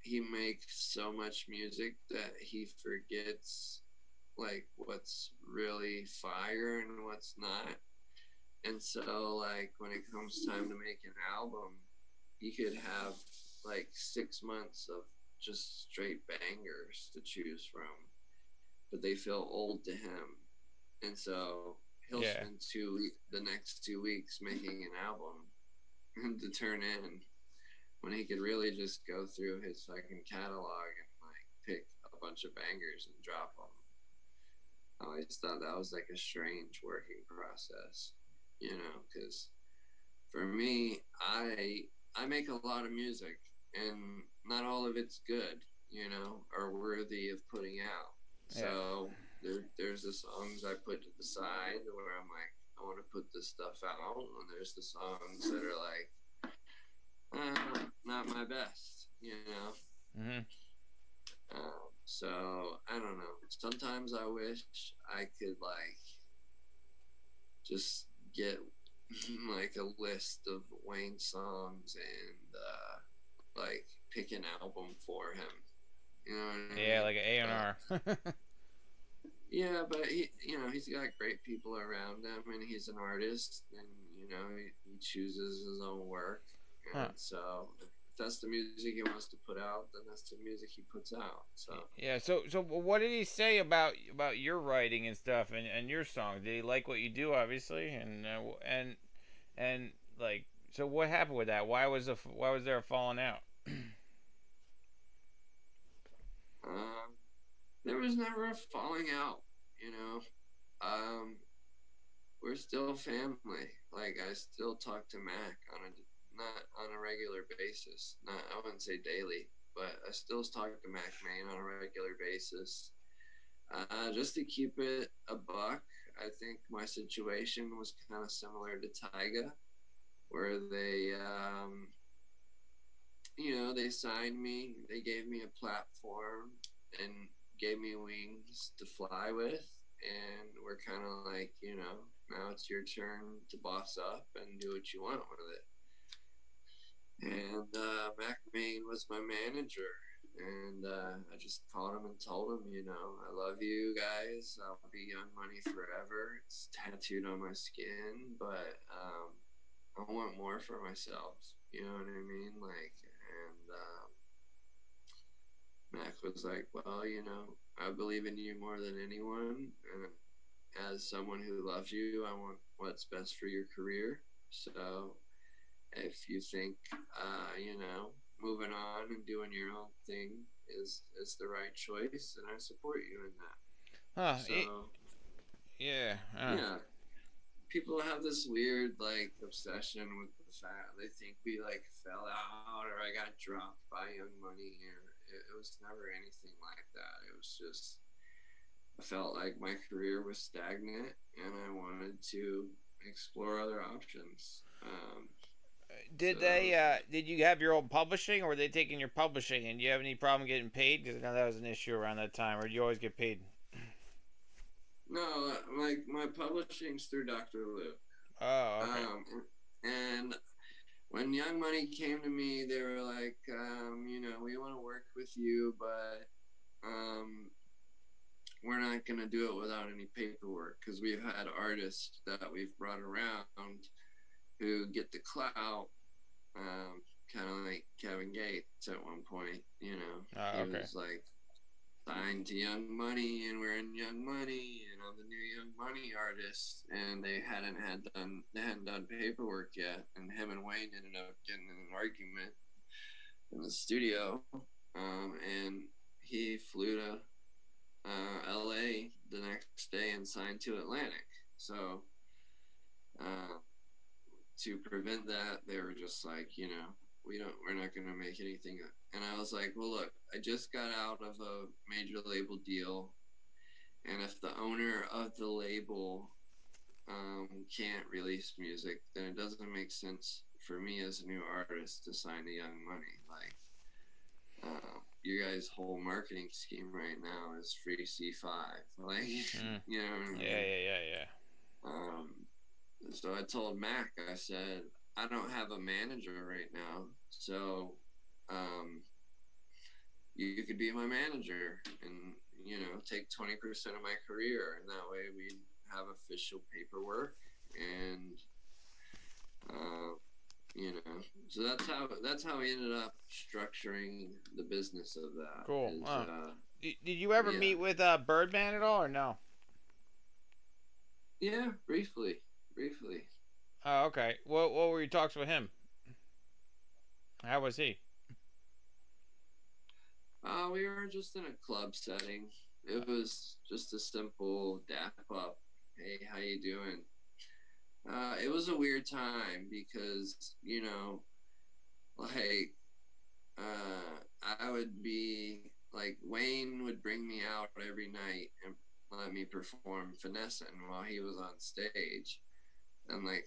he makes so much music that he forgets like what's really fire and what's not. And so, like, when it comes time to make an album, he could have like six months of just straight bangers to choose from, but they feel old to him. And so he'll Yeah. spend two the next two weeks making an album to turn in when he could really just go through his fucking catalog and like pick a bunch of bangers and drop them. I always thought that was like a strange working process, you know, because for me, I I make a lot of music and not all of it's good, you know, or worthy of putting out. So there, there's the songs I put to the side where I'm like, I want to put this stuff out, and there's the songs that are like, uh, not my best, you know. hmm Um, so I don't know. Sometimes I wish I could like just get like a list of Wayne songs and uh, like pick an album for him. You know what I Yeah, like an A and R. Yeah, but he, you know, he's got great people around him, and he's an artist, and you know, he, he chooses his own work, and Huh. so that's the music he wants to put out, then that's the music he puts out. So Yeah. So so what did he say about about your writing and stuff and, and your song? Did he like what you do, obviously, and uh, and and like so what happened with that? Why was the why was there a falling out? um, there was never a falling out, you know. Um, we're still family. Like I still talk to Mack on a not on a regular basis. Not I wouldn't say daily, but I still talk to Mack Mane on a regular basis. Uh, just to keep it a buck, I think my situation was kind of similar to Tyga, where they, um, you know, they signed me, they gave me a platform, and gave me wings to fly with, and we're kind of like, you know, now it's your turn to boss up and do what you want with it. And uh, Mack Mane was my manager, and uh, I just called him and told him, you know, I love you guys. I'll be Young Money forever. It's tattooed on my skin, but um, I want more for myself. You know what I mean? Like, and um, Mack was like, well, you know, I believe in you more than anyone, and as someone who loves you, I want what's best for your career. So if you think, uh, you know, moving on and doing your own thing is is the right choice, and I support you in that. Huh? So it- yeah. yeah, people have this weird like obsession with the fact they think we like fell out or I got dropped by Young Money, or it, it was never anything like that. It was just I felt like my career was stagnant, and I wanted to explore other options. Um, Did So- they? Uh, did you have your own publishing, or were they taking your publishing? And do you have any problem getting paid? Because I know that was an issue around that time. Or do you always get paid? no, like my publishing's through Dr. Luke. Oh, okay. Um, and when Young Money came to me, they were like, um, you know, we want to work with you, but um, we're not going to do it without any paperwork because we've had artists that we've brought around who get the clout, um, kind of like Kevin Gates at one point, you know. Oh, he was like signed to Young Money, and we're in Young Money, and I'm the new Young Money artist, and they hadn't had done they hadn't done paperwork yet, and him and Wayne ended up getting in an argument in the studio, um, and he flew to uh, L.A. the next day and signed to Atlantic. So uh, to prevent that, they were just like, you know, we don't, we're not going to make anything. And I was like, well, look, I just got out of a major label deal, and if the owner of the label um, can't release music, then it doesn't make sense for me as a new artist to sign to Young Money. Like, uh, your guys' whole marketing scheme right now is free C5. Like, Mm. you know. I mean? Yeah, yeah, yeah, yeah. Um, so I told Mack, I said, I don't have a manager right now, so um, you, you could be my manager and you know take twenty percent of my career, and that way we have official paperwork and. Uh, you know, so that's how that's how we ended up structuring the business of that. Cool. is, uh, Did did you ever Yeah. meet with uh, Birdman at all, or no? yeah, briefly, briefly. Oh, okay. What what were your talks with him? How was he? Uh, we were just in a club setting. It was just a simple dap up. Hey, how you doing? Uh, it was a weird time because you know, like, uh, I would be like Wayne would bring me out every night and let me perform finessing while he was on stage, and like,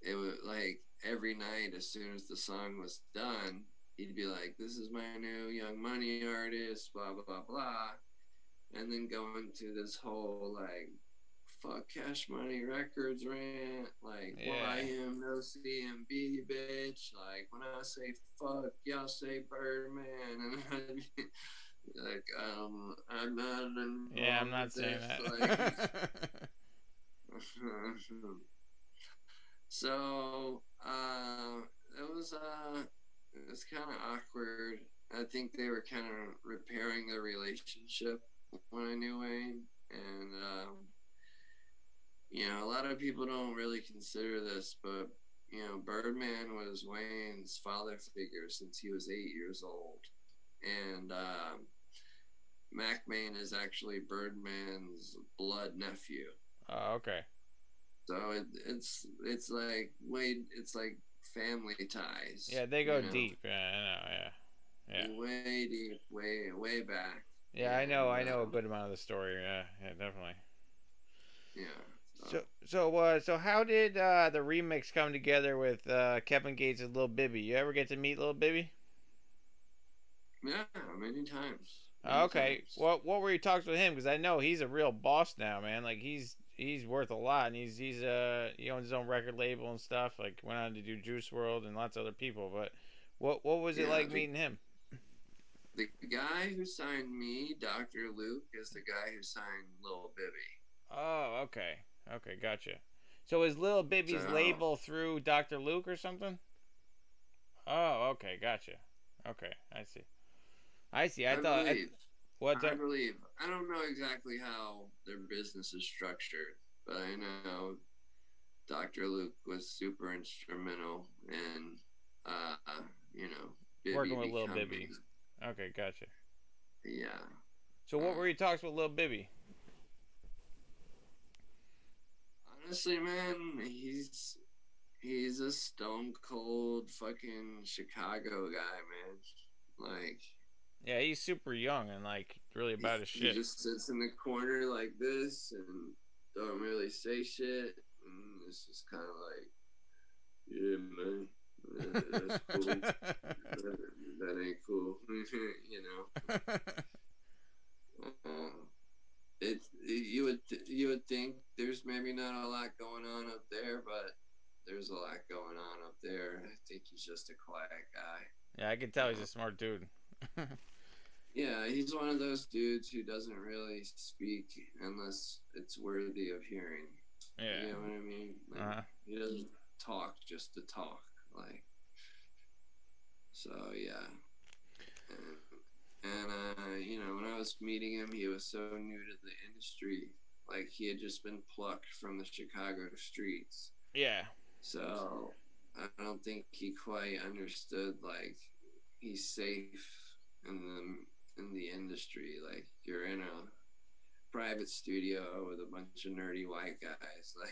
it was like every night as soon as the song was done, he'd be like, "This is my new Young Money artist," blah blah blah and then going into this whole like, "Fuck Cash Money Records" rant, like, "Well, I Yeah. am no CMB bitch." Like when I say "fuck," y'all say "Birdman," and I'd be like, um, I'm not. Yeah, I'm not saying that. so uh, it was uh, it was kind of awkward. I think they were kind of repairing their relationship when I knew Wayne, and um, you know, a lot of people don't really consider this, but you know, Birdman was Wayne's father figure since he was eight years old, and um, Mack Mane is actually Birdman's blood nephew. oh, okay. So it, it's it's like way it's like family ties. Yeah, they go you know? deep. Yeah, I know. Yeah. Yeah. Way deep, way way back. Yeah, I know. I know a good amount of the story. Yeah, yeah, definitely. Yeah. So, so, uh, so how did uh, the remix come together with uh, Kevin Gates' Little Bibby? You ever get to meet Little Bibby? yeah, many times. Many okay. times. What What were your talks with him? Because I know he's a real boss now, man. Like he's he's worth a lot, and he's he's uh he owns his own record label and stuff. Like went on to do Juice WRLD and lots of other people. But what what was it like the- meeting him? The guy who signed me, Dr. Luke, is the guy who signed Lil Bibby. Oh, okay, okay, gotcha. So is Little Bibby's So- label through Dr. Luke or something? Oh, okay, gotcha. Okay, I see. I see. I, thought. I, believe. What? I believe. I don't know exactly how their business is structured, but I know Dr. Luke was super instrumental in, uh, you know, Bibby Working with Lil Bibby. okay, gotcha. Yeah. So what were your talks with Lil Bibby? Honestly, man, he's he's a stone cold fucking Chicago guy, man. Like Yeah, he's super young and like really about his shit. he just sits in the corner like this and don't really say shit. And it's just kind of like, yeah, man, that- that's cool. that, that ain't cool, you know. Uh, it's you would you would think there's maybe not a lot going on up there, but there's a lot going on up there. I think he's just a quiet guy. yeah, I can tell he's a smart dude. Yeah, he's one of those dudes who doesn't really speak unless it's worthy of hearing. Yeah. You know what I mean? Like, Uh-huh. He doesn't talk just to talk. Like, so yeah. And, and uh, you know, when I was meeting him, he was so new to the industry. Like, he had just been plucked from the Chicago streets. Yeah. So I don't think he quite understood like he's safe in in the industry. Like you're in a private studio with a bunch of nerdy white guys.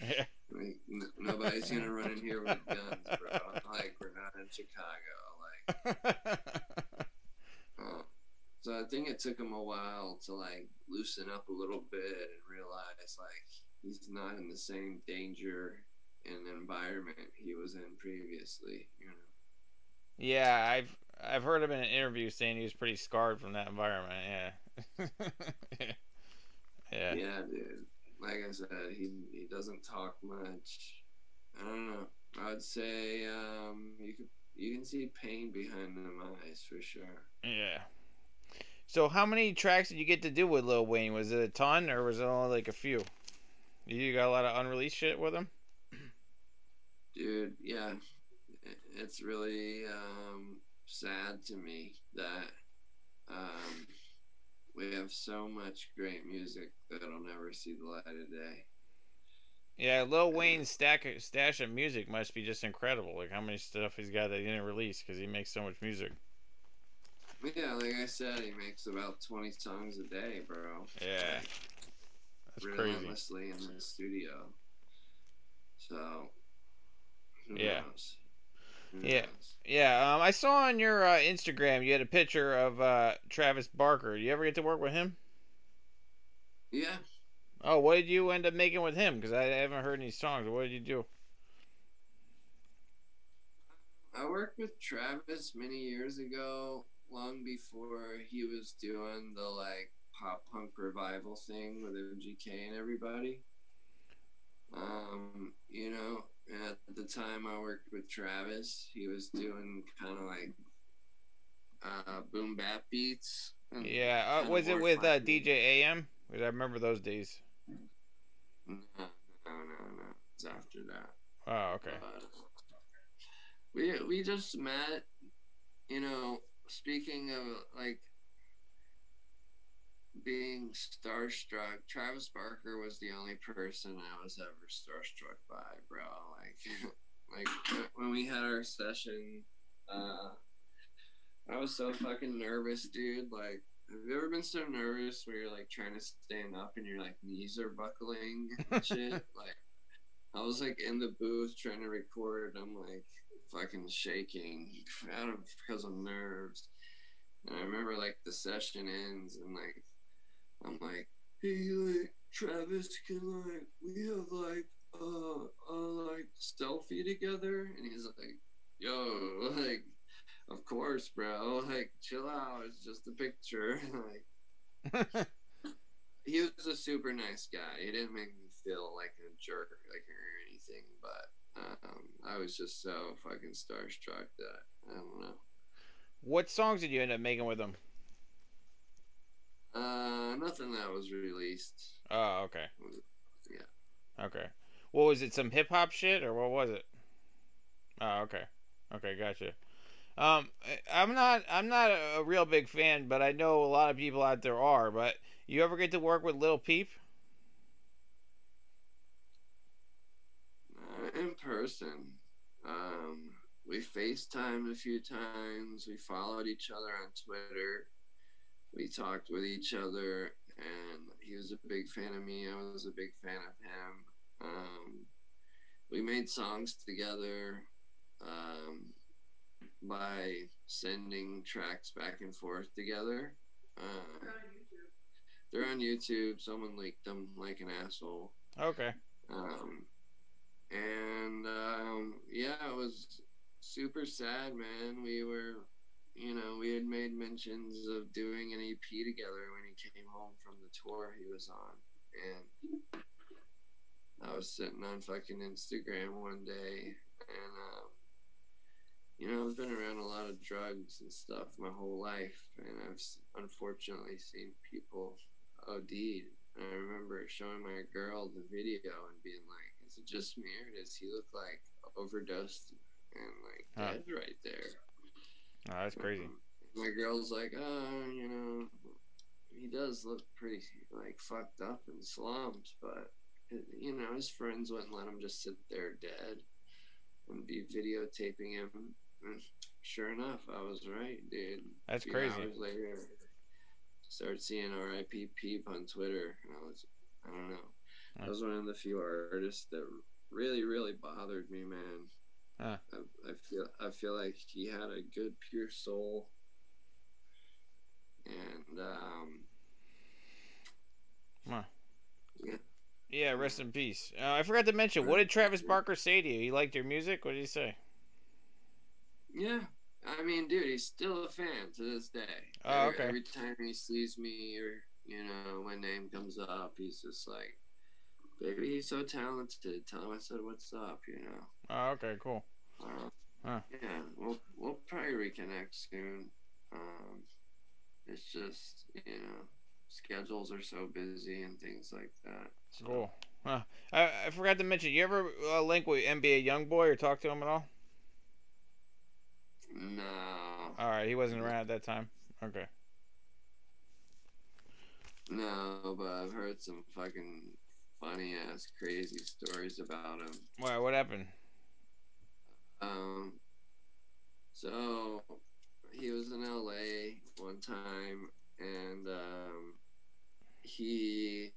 Like, like n- nobody's gonna run in here with guns, bro. Like we're not in Chicago. Like uh, so I think it took him a while to like loosen up a little bit and realize like he's not in the same danger and environment he was in previously. You know. yeah, I've I've heard him in an interview saying he was pretty scarred from that environment. Yeah. yeah. Yeah, dude. Like I said, he he doesn't talk much. I don't know. I'd say um, you could you can see pain behind them eyes for sure. Yeah. So how many tracks did you get to do with Lil Wayne? Was it a ton or was it only like a few? You got a lot of unreleased shit with him? Dude, yeah. It's really um, sad to me that um, we have so much great music that'll never see the light of day. Yeah, Lil Wayne's stack stash of music must be just incredible. Like how many stuff he's got that he didn't release because he makes so much music. Yeah, like I said, he makes about twenty songs a day, bro. Yeah, that's relentlessly crazy. in the studio. So, yeah. Knows? Yeah, yeah. Um, I saw on your uh, Instagram you had a picture of uh, Travis Barker. You ever get to work with him? Yeah. Oh, what did you end up making with him? Because I haven't heard any songs. What did you do? I worked with Travis many years ago, long before he was doing the like pop punk revival thing with MGK and everybody. Um, you know, at the time I worked with Travis, he was doing kind of like uh, boom bap beats. Yeah, uh, was it with uh, DJ AM? Because I remember those days. No, no, no, no. It's after that. Oh, okay. we we just met. You know, speaking of like being starstruck, Travis Barker was the only person I was ever starstruck by, bro. Like, like when we had our session, uh, I was so fucking nervous, dude. Like, have you ever been so nervous where you're like trying to stand up and your like knees are buckling and shit? like, I was like in the booth trying to record. I'm like fucking shaking out of because of nerves. And I remember like the session ends and like I'm like, hey, like Travis, can like we have like uh, a like selfie together? And he's like, yo, like of course, bro. Like, chill out. It's just a picture. like, he was a super nice guy. He didn't make me feel like a jerk, like or anything. But um, I was just so fucking starstruck that I don't know. What songs did you end up making with him? Uh, nothing that was released. Oh, okay. Yeah. Okay. What was it? Some hip hop shit, or what was it? Oh, okay. Okay, gotcha. Um, I'm not I'm not a real big fan, but I know a lot of people out there are. But you ever get to work with Lil Peep? Uh, in person. Um, we FaceTimed a few times. We followed each other on Twitter. We talked with each other, and he was a big fan of me. I was a big fan of him. Um, we made songs together. Um, by sending tracks back and forth together. Uh, they're on YouTube. Someone leaked them like an asshole. Okay. Um, and um, yeah, it was super sad, man. We were, you know, we had made mentions of doing an EP together when he came home from the tour he was on, and I was sitting on fucking Instagram one day, and um, you know, I've been around a lot of drugs and stuff my whole life, and I've unfortunately seen people OD. And I remember showing my girl the video and being like, "Is it just me, or does he look like overdosed and like huh. dead right there?" Oh, that's crazy. My girl's like, "Oh, you know, he does look pretty like fucked up and slumped, but you know, his friends wouldn't let him just sit there dead." and be videotaping him sure enough, I was right, dude. That's crazy. Hours later, start seeing R.I.P. Peep on Twitter, and I was, I don't know, I was one of the few artists that really, really bothered me, man. Huh. I, I feel, I feel like he had a good, pure soul, and um, huh. yeah. Yeah, rest in peace. Uh, I forgot to mention, what did Travis Barker say to you? He liked your music? What did he say? Yeah, I mean, dude, he's still a fan to this day. Oh, Every- okay. Every time he sees me or you know my name comes up, he's just like, "Baby, he's so talented." Tell him I said, "What's up?" You know. Oh, okay, cool. Uh, Huh. Yeah, we'll we'll probably reconnect soon. Um, it's just you know schedules are so busy and things like that. So, Cool. Huh. I, I forgot to mention. You ever uh, link with NBA YoungBoy or talk to him at all? No, All right, he wasn't around at that time. Okay. no, but I've heard some fucking funny ass crazy stories about him. Why? What happened? Um, so he was in LA one time and um, he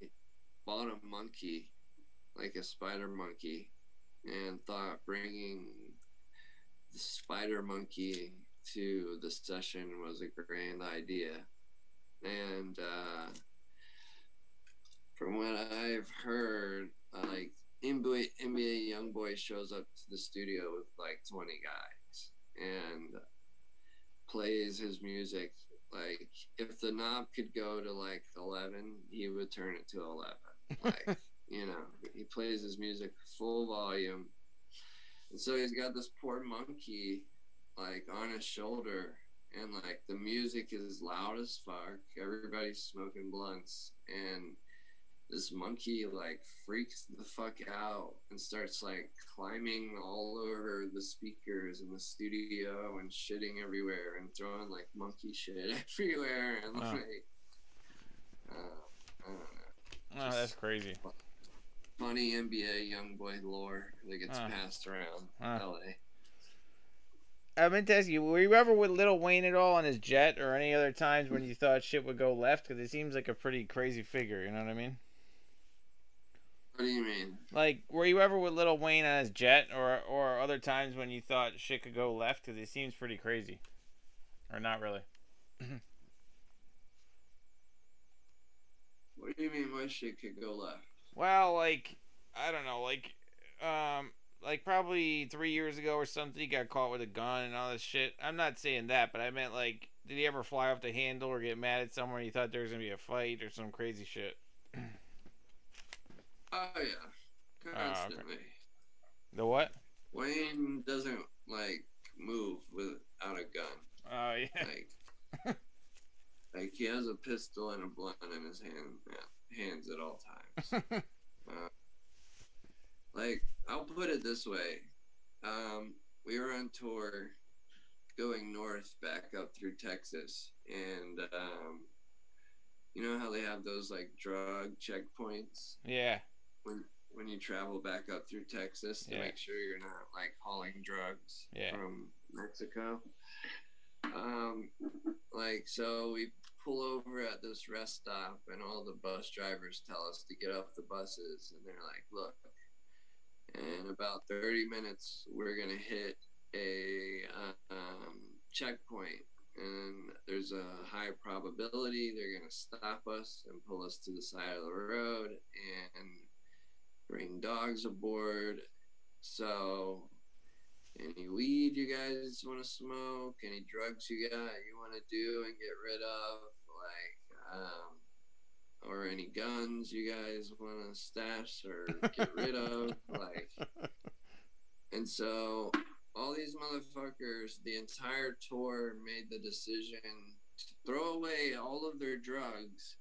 bought a monkey, like a spider monkey, and thought bringing the spider monkey to the session was a grand idea. And uh, from what I've heard, like NBA, NBA YoungBoy shows up to the studio with like 20 guys and plays his music. Like if the knob could go to like 11, he would turn it to 11. Like you know, he plays his music full volume. And so he's got this poor monkey like on his shoulder and like the music is loud as fuck. Everybody's smoking blunts and this monkey like freaks the fuck out and starts like climbing all over the speakers in the studio and shitting everywhere and throwing like monkey shit everywhere and Wow. like uh, I don't know. Oh, that's crazy. Funny NBA YoungBoy lore that gets Huh. passed around Huh. LA. I meant to ask you, were you ever with Little Wayne at all on his jet, or any other times when you thought shit would go left? Because he seems like a pretty crazy figure. You know what I mean? What do you mean? Like, were you ever with Little Wayne on his jet, or or other times when you thought shit could go left? Because he seems pretty crazy, or not really. What do you mean my shit could go left? Well, like I don't know, like um, like probably three years ago or something, he got caught with a gun and all this shit. I'm not saying that, but I meant like, did he ever fly off the handle or get mad at someone? He thought there was gonna be a fight or some crazy shit. Oh yeah, Ah, okay. constantly. The what? Wayne doesn't like move without a gun. Oh yeah. Like, like he has a pistol and a blunt in his hand, yeah, hands at all times. Uh, like I'll put it this way, um, we were on tour going north back up through Texas, and um, you know how they have those like drug checkpoints yeah. When when you travel back up through Texas to Yeah. make sure you're not like hauling drugs Yeah. from Mexico. Um, like so we pull over at this rest stop and all the bus drivers tell us to get off the buses and they're like, look, in about 30 minutes we're gonna hit a um, checkpoint and there's a high probability they're gonna stop us and pull us to the side of the road and bring dogs aboard. So, any weed you guys want to smoke? Any drugs you got you want to do and get rid of? Like, um, or any guns you guys want to stash or get rid of? Like, and so all these motherfuckers, the entire tour made the decision to throw away all of their drugs,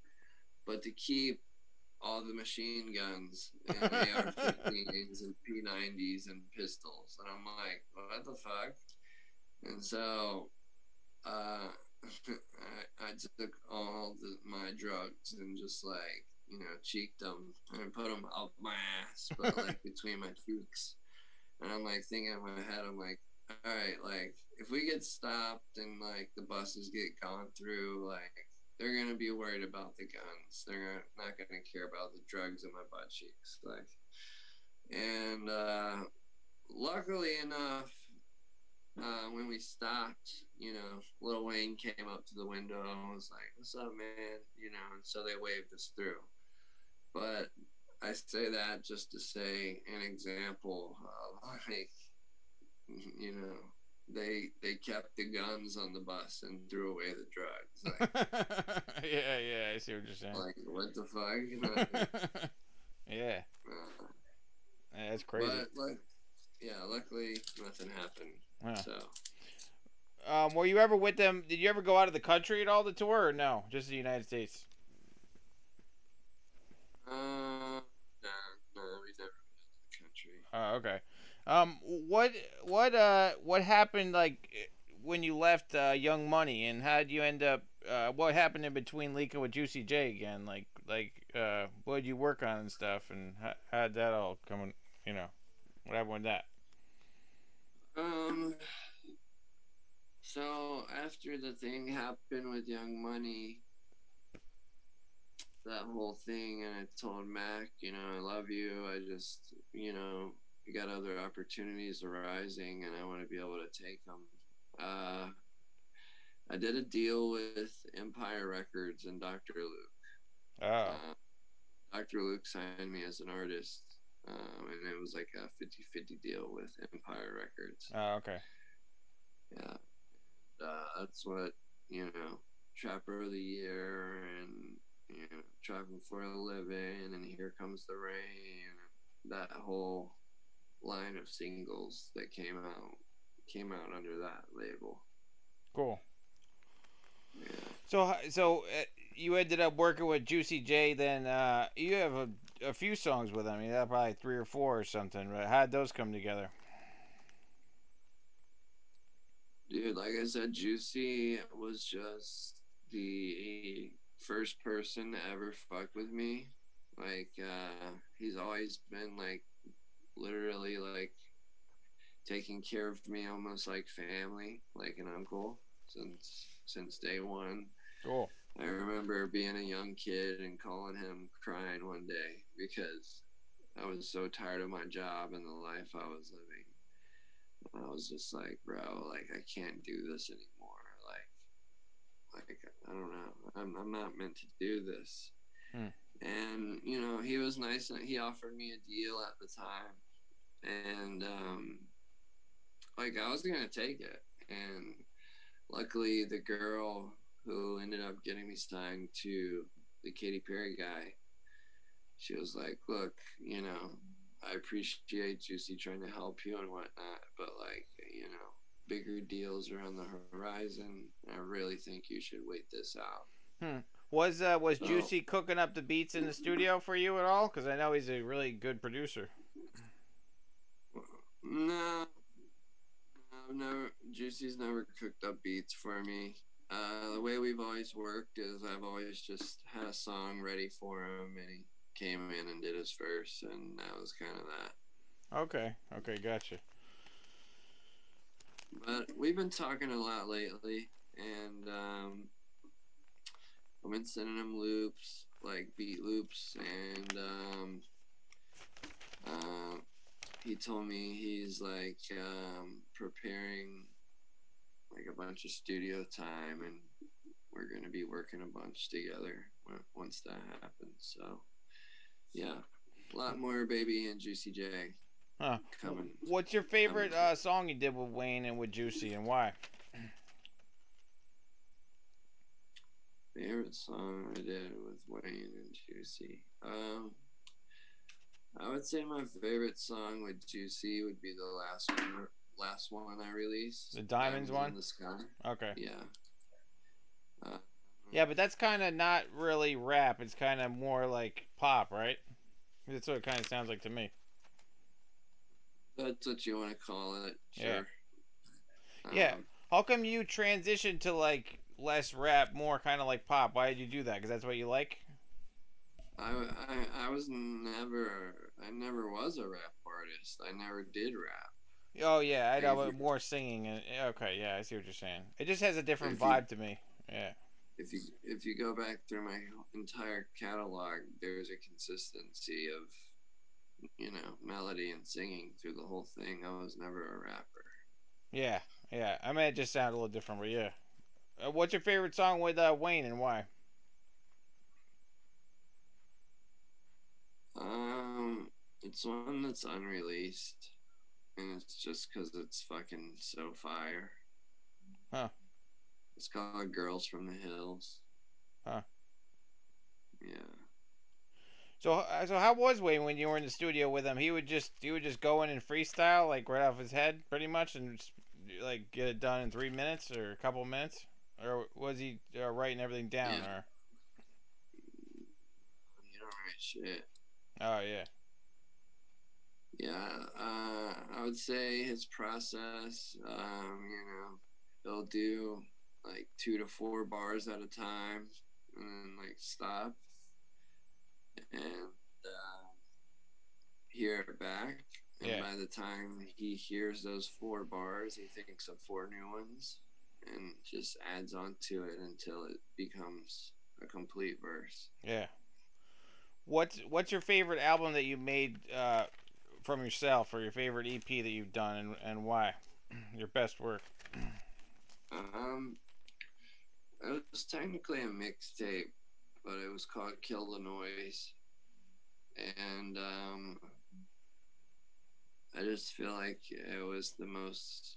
but to keep all the machine guns and AR-15s and P90s and pistols. And I'm like, what the fuck? And so, uh, I, I took all the, my drugs and just like, you know, cheeked them and put them up my ass, but like between my cheeks. And I'm like thinking in my head, I'm like, all right, like if we get stopped and like the buses get gone through, like they're gonna be worried about the guns. They're not gonna care about the drugs in my butt cheeks, like. And uh, luckily enough, uh, when we stopped, you know, Lil Wayne came up to the window and was like, "What's up, man?" You know, and so they waved us through. But I say that just to say an example of like, you know, they they kept the guns on the bus and threw away the drugs. Like, yeah, yeah, I see what you're saying. like what the fuck? yeah, Uh, yeah, that's crazy. but like, yeah, luckily nothing happened. So Um, were you ever with them? Did you ever go out of the country at all to tour, or no? Just the United States. uh, no, no, we never left the country. Oh, okay. Um, what what uh what happened like when you left uh, Young Money, and how did you end up? Uh, what happened in between leaking with Juicy J again? Like like uh, what did you work on and stuff, and how how did that all come? You know, what happened with that? Um. So after the thing happened with Young Money, that whole thing, and I told Mack, you know, I love you. I just, you know, we got other opportunities arising, and I want to be able to take them. Uh, I did a deal with Empire Records and Dr. Luke. Oh, Uh, Dr. Luke signed me as an artist, um, and it was like a 50 50 deal with Empire Records. oh, okay. Yeah. Uh, that's what, you know, Trapper of the Year and, you know, Trapping for a Living and Here Comes the Rain. That whole line of singles that came out came out under that label. Cool. Yeah. So so uh, you ended up working with Juicy J. Then uh, you have a, a few songs with him. You have probably three or four or something. But how'd those come together? Dude, like I said, Juicy was just the first person to ever fuck with me. Like, uh, he's always been like literally like taking care of me almost like family, like an uncle since since day one. Cool. I remember being a young kid and calling him crying one day because I was so tired of my job and the life I was living. I was just like, bro, like I can't do this anymore. Like, like I don't know, I'm I'm not meant to do this. Hmm. And you know, he was nice and he offered me a deal at the time, and um, like I was gonna take it. And luckily, the girl who ended up getting me signed to the Katy Perry guy, she was like, look, you know, I appreciate Juicy trying to help you and whatnot, but like, you know, bigger deals are on the horizon. I really think you should wait this out. Was uh, was So- Juicy cooking up the beats in the studio for you at all? Because I know he's a really good producer. No, I've never. Juicy's never cooked up beats for me. Uh, the way we've always worked is I've always just had a song ready for him, and he came in and did his verse, and that was kind of that. Okay. Okay. Gotcha. But we've been talking a lot lately, and um, I've been sending him loops, like beat loops, and um, uh, he told me he's like um, preparing like a bunch of studio time, and we're gonna be working a bunch together once that happens. So, yeah, a lot more baby and Juicy J Huh. coming. What's your favorite uh, song you did with Wayne and with Juicy, and why? Favorite song I did with Wayne and Juicy. Um, I would say my favorite song with Juicy would be the last one. Last one I released. The Diamonds one? in the Sky. Okay. Yeah. Uh, Yeah, but that's kind of not really rap. It's kind of more like pop, right? That's what it kind of sounds like to me. that's what you want to call it. Yeah. Sure. Yeah. Um, How come you transitioned to like less rap, more kind of like pop? Why did you do that? Because that's what you like. I, I I was never I never was a rap artist. I never did rap. Oh yeah, I know, but more singing. And, okay, yeah, I see what you're saying. It just has a different If you- vibe to me. Yeah. if you if you go back through my entire catalog, there's a consistency of you know melody and singing through the whole thing. I was never a rapper. Yeah, yeah. I mean, it just sounded a little different, but yeah. Uh, what's your favorite song with uh, Wayne and why? Um, it's one that's unreleased. and it's just because it's fucking so fire. Huh. It's called Girls from the Hills. Huh. Yeah. So, so how was Wayne when you were in the studio with him? He would just he would just go in and freestyle like right off his head, pretty much, and just, like get it done in three minutes or a couple minutes, or was he uh, writing everything down? Yeah. Or You don't write shit. Oh yeah, Yeah, uh, I would say his process, um, you know, he'll do like two to four bars at a time and then like stop and uh, hear it back. And Yeah. by the time he hears those four bars, he thinks of four new ones and just adds on to it until it becomes a complete verse. yeah. What's what's your favorite album that you made uh, from yourself, or your favorite EP that you've done, and and why? Your best work. Um, it was technically a mixtape, but it was called "Kill the Noise," and um, I just feel like it was the most.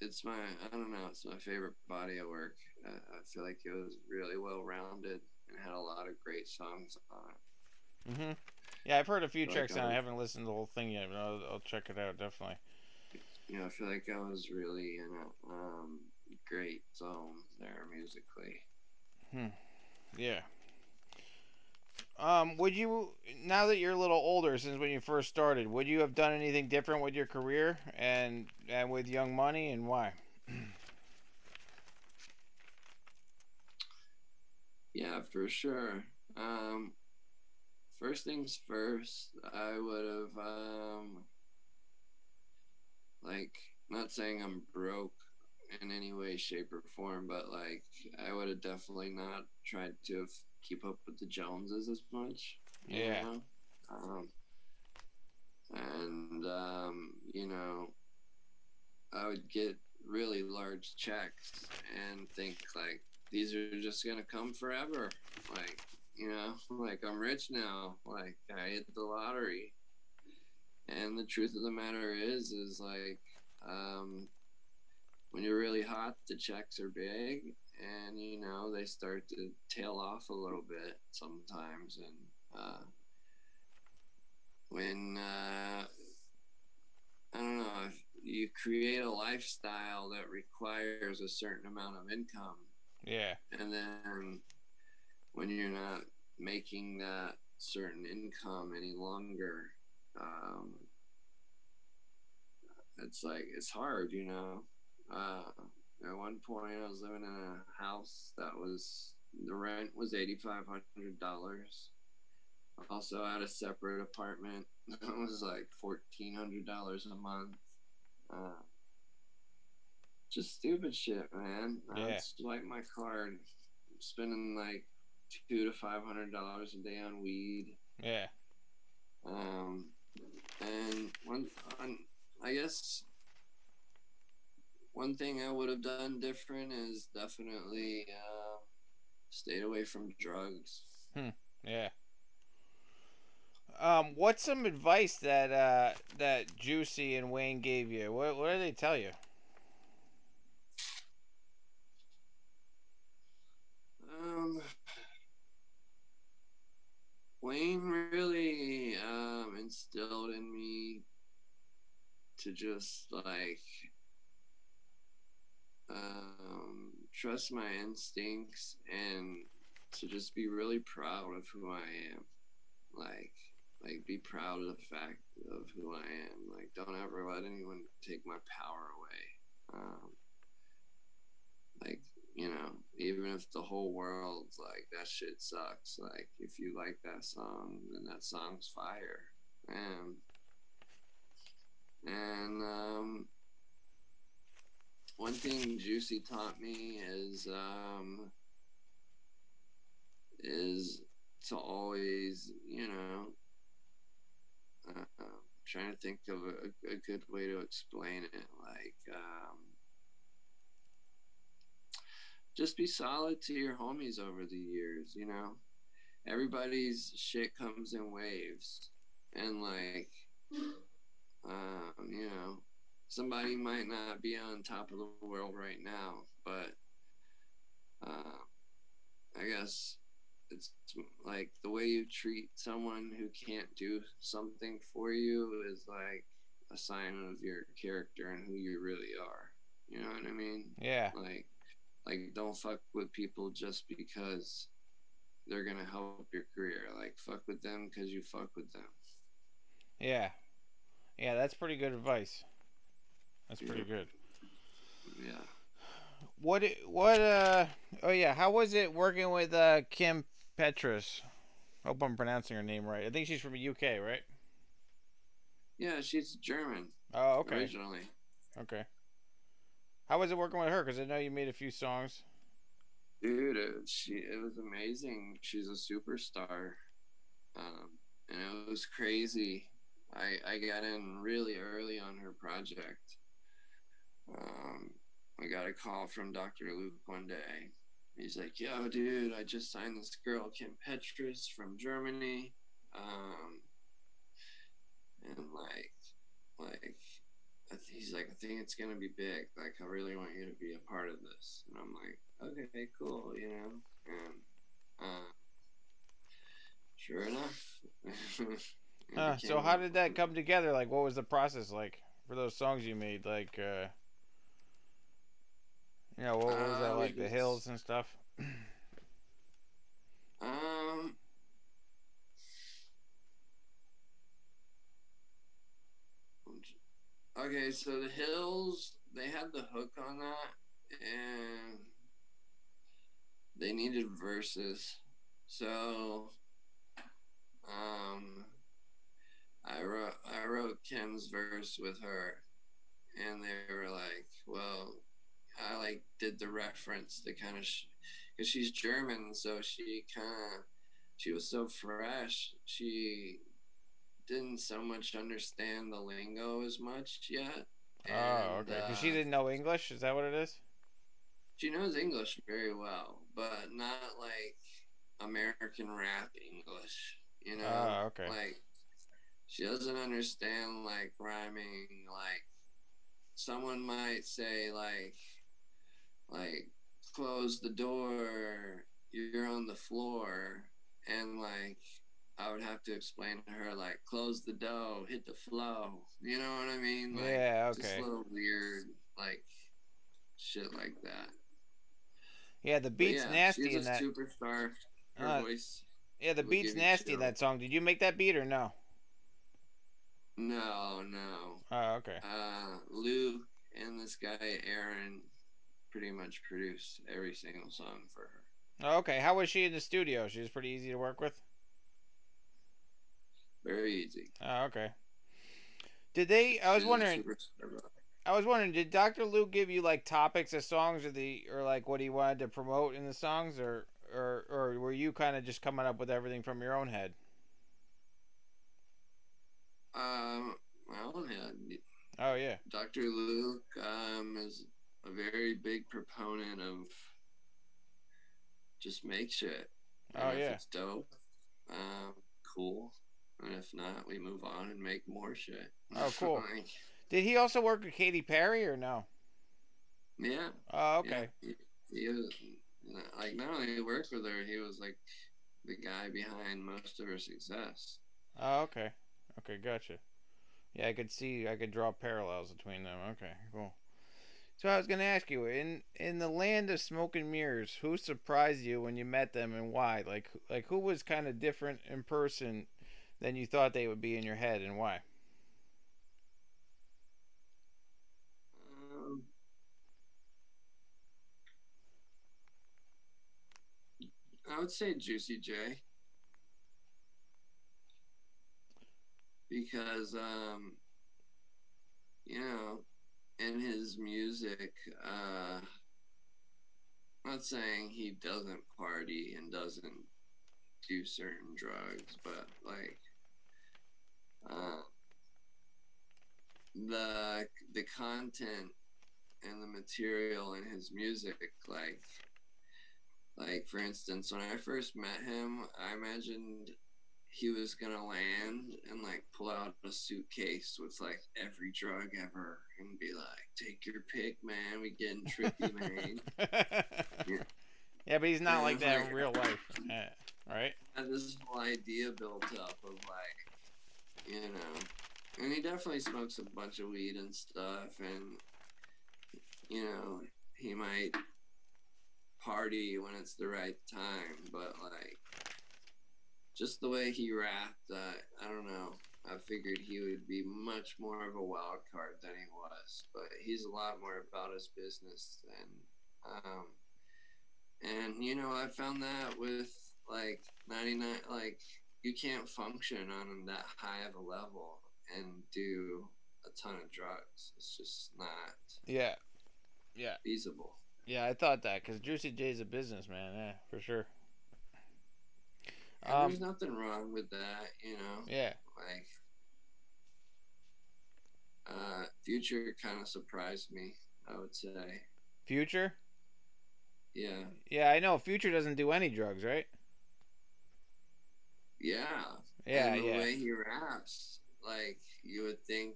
It's my I don't know. It's my favorite body of work. I, I feel like it was really well rounded and had a lot of great songs on it. hmm Yeah, I've heard a few Like, tracks, and I haven't listened to the whole thing yet, but I'll, I'll check it out definitely. You know, I feel like I was really in a um, great zone there musically. Hmm. Yeah. Um, would you now that you're a little older since when you first started, would you have done anything different with your career and and with Young Money and why? Yeah, for sure. Um, first things first, I would have, um, like, not saying I'm broke in any way, shape, or form, but like, I would have definitely not tried to keep up with the Joneses as much. you Yeah. know? Um, and, um, you know, I would get really large checks and think, like, these are just gonna come forever. Like, you know, like I'm rich now. Like I hit the lottery. And the truth of the matter is, is like, um, when you're really hot, the checks are big, and you know they start to tail off a little bit sometimes. And uh, when uh, I don't know, if you create a lifestyle that requires a certain amount of income Yeah. and then when you're not making that certain income any longer um, it's like it's hard you know? Uh, at one point i was living in a house that was the rent was $8500 also I had a separate apartment that was like $1400 a month. Uh, just stupid shit man i Yeah. would swipe my card spending like two to five hundred dollars a day on weed. Yeah. Um, and one, on, I guess one thing I would have done different is definitely uh, stayed away from drugs. Yeah. Um, what's some advice that uh that Juicy and Wayne gave you? What what did they tell you? Um, Wayne really um, instilled in me to just like um, trust my instincts and to just be really proud of who I am. Like, like be proud of the fact of who I am. Like, don't ever let anyone take my power away. Um, like, you know, even if the whole world's like that shit sucks, like if you like that song, then that song's fire. And and um one thing Juicy taught me is um is to always, you know, uh, I'm trying to think of a, a good way to explain it. Like, um, just be solid to your homies over the years, you know? Everybody's shit comes in waves. And, like, um, you know, somebody might not be on top of the world right now, but uh, I guess it's like the way you treat someone who can't do something for you is like a sign of your character and who you really are. You know what I mean? Yeah. Like, like don't fuck with people just because they're gonna help your career. Like, fuck with them because you fuck with them. Yeah. Yeah, that's pretty good advice. That's pretty good. Yeah. What what uh oh yeah, how was it working with uh Kim Petras? Hope I'm pronouncing her name right. I think she's from the UK, right? Yeah, she's German. Oh, okay. Originally. Okay. How was it working with her? Because I know you made a few songs. Dude, it, she it was amazing. She's a superstar, um, and it was crazy. I I got in really early on her project. Um, I got a call from Dr. Luke one day. He's like, "Yo, dude, I just signed this girl, Kim Petras from Germany, um, and like, like, he's like, I think it's gonna be big. Like, I really want you to be a part of this." And I'm like, "Okay, cool," you know. And uh, sure enough. uh, so how did that come together? Like, what was the process like for those songs you made? Like, uh, you know, what, was that Uh, like? The hills and stuff. Um. Okay, so the hills they had the hook on that, and they needed verses. So, um, I wrote I wrote Kim's verse with her, and they were like, "Well, I like did the reference to kind of." Sh- she's German, so she kind of she was so fresh. She didn't so much understand the lingo as much yet. oh, okay. Because she uh, didn't know English. Is that what it is? She knows English very well, but not like American rap English. You know, Oh, okay. like she doesn't understand like rhyming. Like someone might say like like close the door, you're on the floor, and like I would have to explain to her like close the dough, hit the flow. You know what I mean? Like, Yeah, Just okay. little weird like shit like that. Yeah, the beat's yeah, nasty she's in a that. superstar. Her Uh, voice. Yeah, the beat's nasty in that song. Did you make that beat or no? No, no. Oh, okay. Uh, Luke and this guy Aaron pretty much produced every single song for her. Oh, okay. How was she in the studio? She was pretty easy to work with. Very easy. Oh, okay. Did they? I was wondering. I was wondering. Did Doctor Luke give you like topics of songs, or the, or like what he wanted to promote in the songs, or, or, or were you kind of just coming up with everything from your own head? Um, well, yeah, Oh yeah. Dr. Luke um, is a very big proponent of just make shit. Oh, if yeah. it's dope, um, cool. And if not, we move on and make more shit. Oh, cool. Like, Did he also work with Katy Perry or no? yeah. Oh, okay. Yeah, he, he was like not only he worked with her, he was like the guy behind most of her success. Oh, okay. Okay, gotcha. Yeah, I could see, I could draw parallels between them. Okay, cool. So I was gonna ask you, in in the land of smoke and mirrors, who surprised you when you met them and why? Like, like who was kind of different in person than you thought they would be in your head, and why? Um, I would say Juicy J. Because, um, you know, in his music, uh, I'm not saying he doesn't party and doesn't do certain drugs, but like, uh, the the content and the material in his music like like for instance when i first met him i imagined he was gonna land and like pull out a suitcase with like every drug ever and be like, "Take your pick, man. We getting trippy, man." yeah. yeah, but he's not Yeah, like that like- in real life, yeah, right? Had this whole idea built up of like, you know, and he definitely smokes a bunch of weed and stuff, and you know, he might party when it's the right time, but like, just the way he rapped, uh, I don't know. I figured he would be much more of a wild card than he was, but he's a lot more about his business than, um, and you know, I found that with like 99, like you can't function on that high of a level and do a ton of drugs. It's just not Yeah, yeah, feasible. yeah. I thought that because Juicy J's a businessman, yeah, for sure. Um, there's nothing wrong with that, you know. Yeah, Like, uh, Future kind of surprised me. I would say, Future. yeah, Yeah, I know. Future doesn't do any drugs, right? Yeah. Yeah, and the yeah. way he raps, like you would think,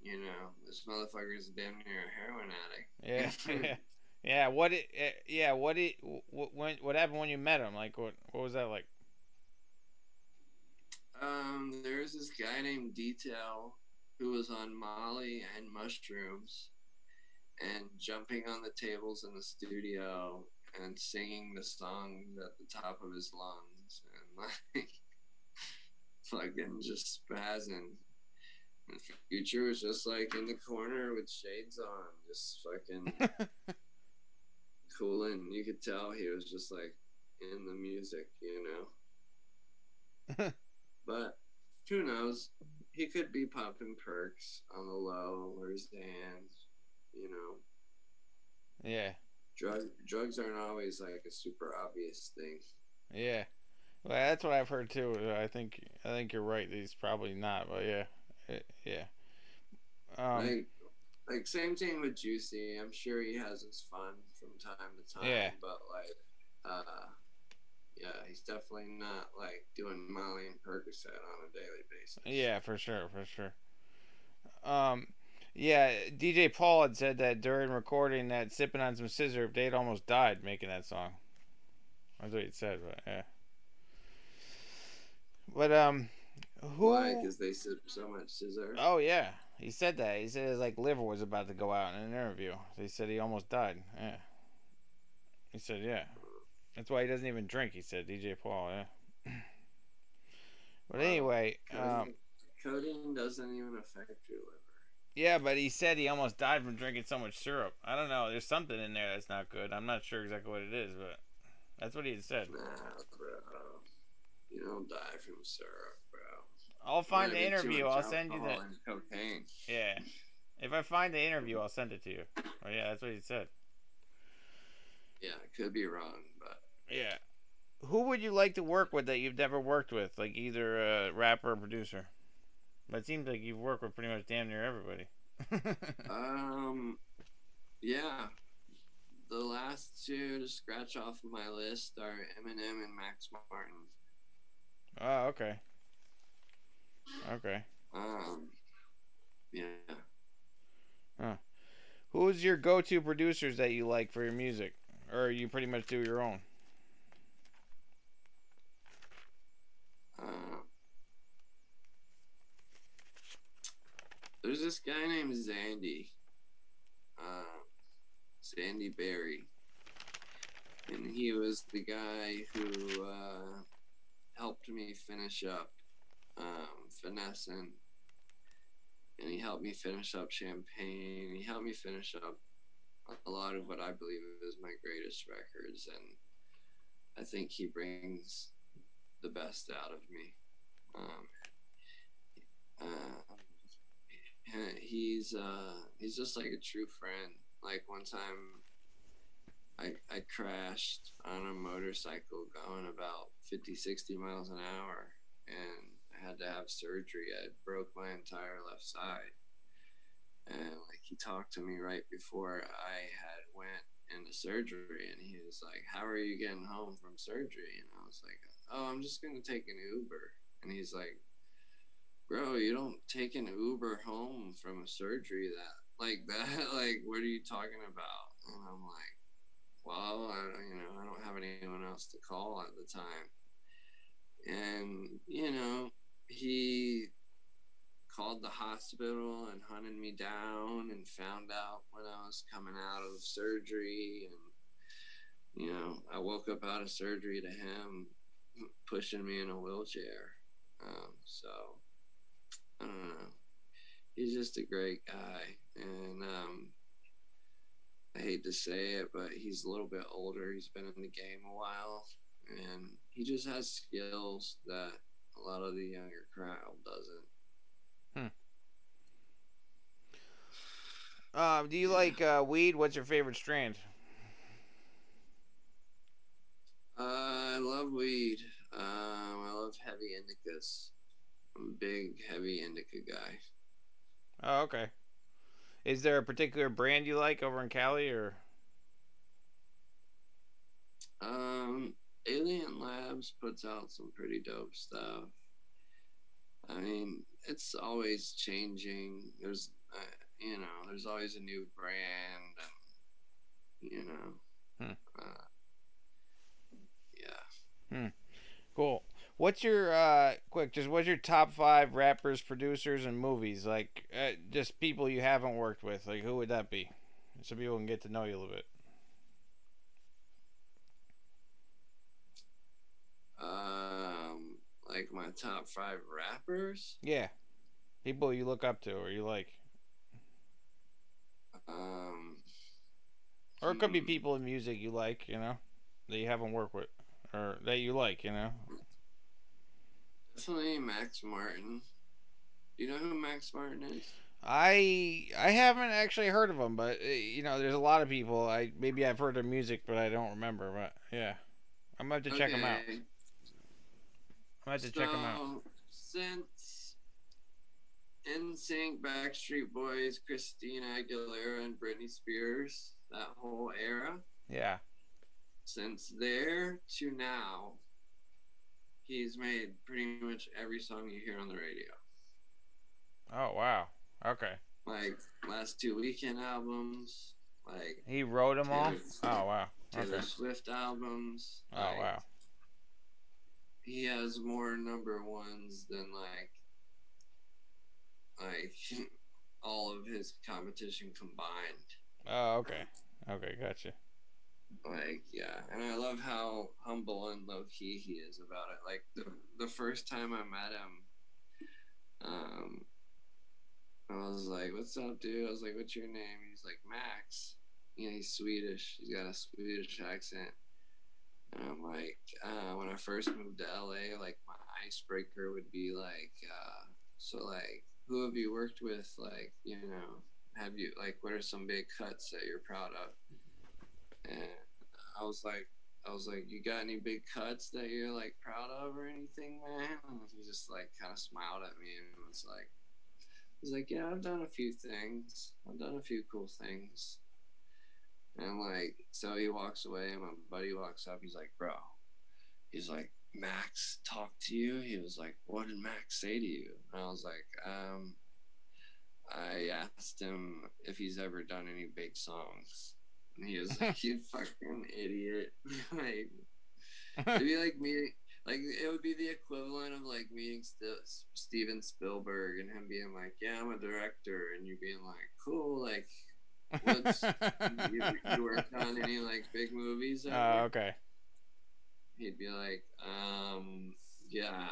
you know, this motherfucker is damn near a heroin addict. Yeah, yeah. What? It, eh, yeah. What? It, what? When? What happened when you met him? Like, what? What was that like? Um, there was this guy named Detail who was on Molly and mushrooms and jumping on the tables in the studio and singing the songs at the top of his lungs and like fucking just spazzing. And Future was just like in the corner with shades on, just fucking cooling. You could tell he was just like in the music, you know. But who knows? He could be popping perks on the low or his hands. You know, yeah, drug drugs aren't always like a super obvious thing. yeah. Well, that's what I've heard too. I think I think you're right. He's probably not, but yeah, Eh, yeah. Um, like, like same thing with Juicy. I'm sure he has his fun from time to time. Yeah. But like, uh, yeah, he's definitely not like doing Molly and Percocet on a daily basis. Yeah, for sure, for sure. Um, yeah, DJ Paul had said that during recording that sipping on some sizzurp, they'd almost died making that song. That's what he said, but yeah. But um, who? Why? Because they sip so much sizzurp. Oh yeah, he said that. He said his like liver was about to go out in an interview. He said he almost died. Yeah. He said yeah. That's why he doesn't even drink. He said DJ Paul. Yeah. But Wow. anyway, um, Codeine, codeine doesn't even affect your liver. Yeah, but he said he almost died from drinking so much syrup. I don't know. There's something in there that's not good. I'm not sure exactly what it is, but that's what he had said. Nah, bro. You don't die from syrup, bro. I'll find the Might be too interview. I'll send you the. Cocaine. Yeah. If I find the interview, I'll send it to you. Oh yeah, that's what he said. Yeah, I could be wrong, but Yeah. Who would you like to work with that you've never worked with, like either a rapper or producer? But it seems like you've worked with pretty much damn near everybody. um, yeah. The last two to scratch off my list are Eminem and Max Martin. Oh, okay. Okay. Um, yeah. Who's your go-to producers that you like for your music, or you pretty much do your own? Uh, there's this guy named Zandy. Uh, Sandy Berry. And he was the guy who uh, helped me finish up um, Finessing. And he helped me finish up Champagne. He helped me finish up a lot of what I believe is my greatest records. And I think he brings the best out of me. Um, uh, he's uh, he's just like a true friend. Like one time, I I crashed on a motorcycle going about 50, 60 miles an hour, and I had to have surgery. I broke my entire left side, and like he talked to me right before I had went into surgery, and he was like, "How are you getting home from surgery?" And I was like, "Oh, I'm just gonna take an Uber." and he's like, "Bro, you don't take an Uber home from a surgery that like that. like, what are you talking about?" And I'm like, "Well, I, you know, I don't have anyone else to call at the time." And you know, he called the hospital and hunted me down and found out when I was coming out of surgery. And you know I woke up out of surgery to him pushing me in a wheelchair. Um, so I don't know. He's just a great guy. And um, I hate to say it but he's a little bit older he's been in the game a while and he just has skills that a lot of the younger crowd doesn't Hmm. Um, do you like uh, weed? What's your favorite strand? Uh, I love weed. Um, I love heavy indicas. I'm a big heavy indica guy. Oh, okay. Is there a particular brand you like over in Cali, or? Um, Alien Labs puts out some pretty dope stuff. I mean, it's always changing. There's uh, you know, there's always a new brand, and you know, hmm. uh, yeah. Hmm. Cool. What's your uh quick? Just what's your top five rappers, producers, and movies? Like, uh, just people you haven't worked with. Like, who would that be? So people can get to know you a little bit. Um, like my top five rappers. Yeah, people you look up to or you like. Um, or it could be hmm. people in music you like, you know, that you haven't worked with, or that you like, you know. Definitely Max Martin. Do you know who Max Martin is? I I haven't actually heard of him, but uh, you know, there's a lot of people. I maybe I've heard their music, but I don't remember. But yeah, I'm gonna have to check him out. I'm gonna have to check him out. so, Since NSYNC, Backstreet Boys, Christina Aguilera, and Britney Spears, that whole era, Yeah. since there to now, he's made pretty much every song you hear on the radio. Oh wow. Okay. Like last two Weeknd albums, like He wrote them all. Oh wow. Taylor Swift albums. Oh like, wow. He has more number ones than like like all of his competition combined. Oh okay. Okay, gotcha. Like yeah, and I love how humble and low key he is about it. Like the the first time I met him, um, I was like, "What's up, dude?" I was like, "What's your name?" He's like, "Max." You know, he's Swedish. He's got a Swedish accent. And I'm like, uh, when I first moved to LA, like my icebreaker would be like, uh, so like, who have you worked with? Like, you know, have you like, what are some big cuts that you're proud of? And I was like, I was like, you got any big cuts that you're like proud of or anything, man? And he just like kind of smiled at me and was like, he's like, yeah, I've done a few things. I've done a few cool things. And like, so he walks away, and my buddy walks up. He's like, bro, he's like, Max talked to you. He was like, what did Max say to you? And I was like, um, I asked him if he's ever done any big songs. And he was like, you fucking idiot. like, it'd be like me, like, it would be the equivalent of like meeting St- Steven Spielberg and him being like, yeah, I'm a director. And you being like, cool, like, What's- you, you worked on any like big movies? Oh, okay. He'd be like, um, yeah,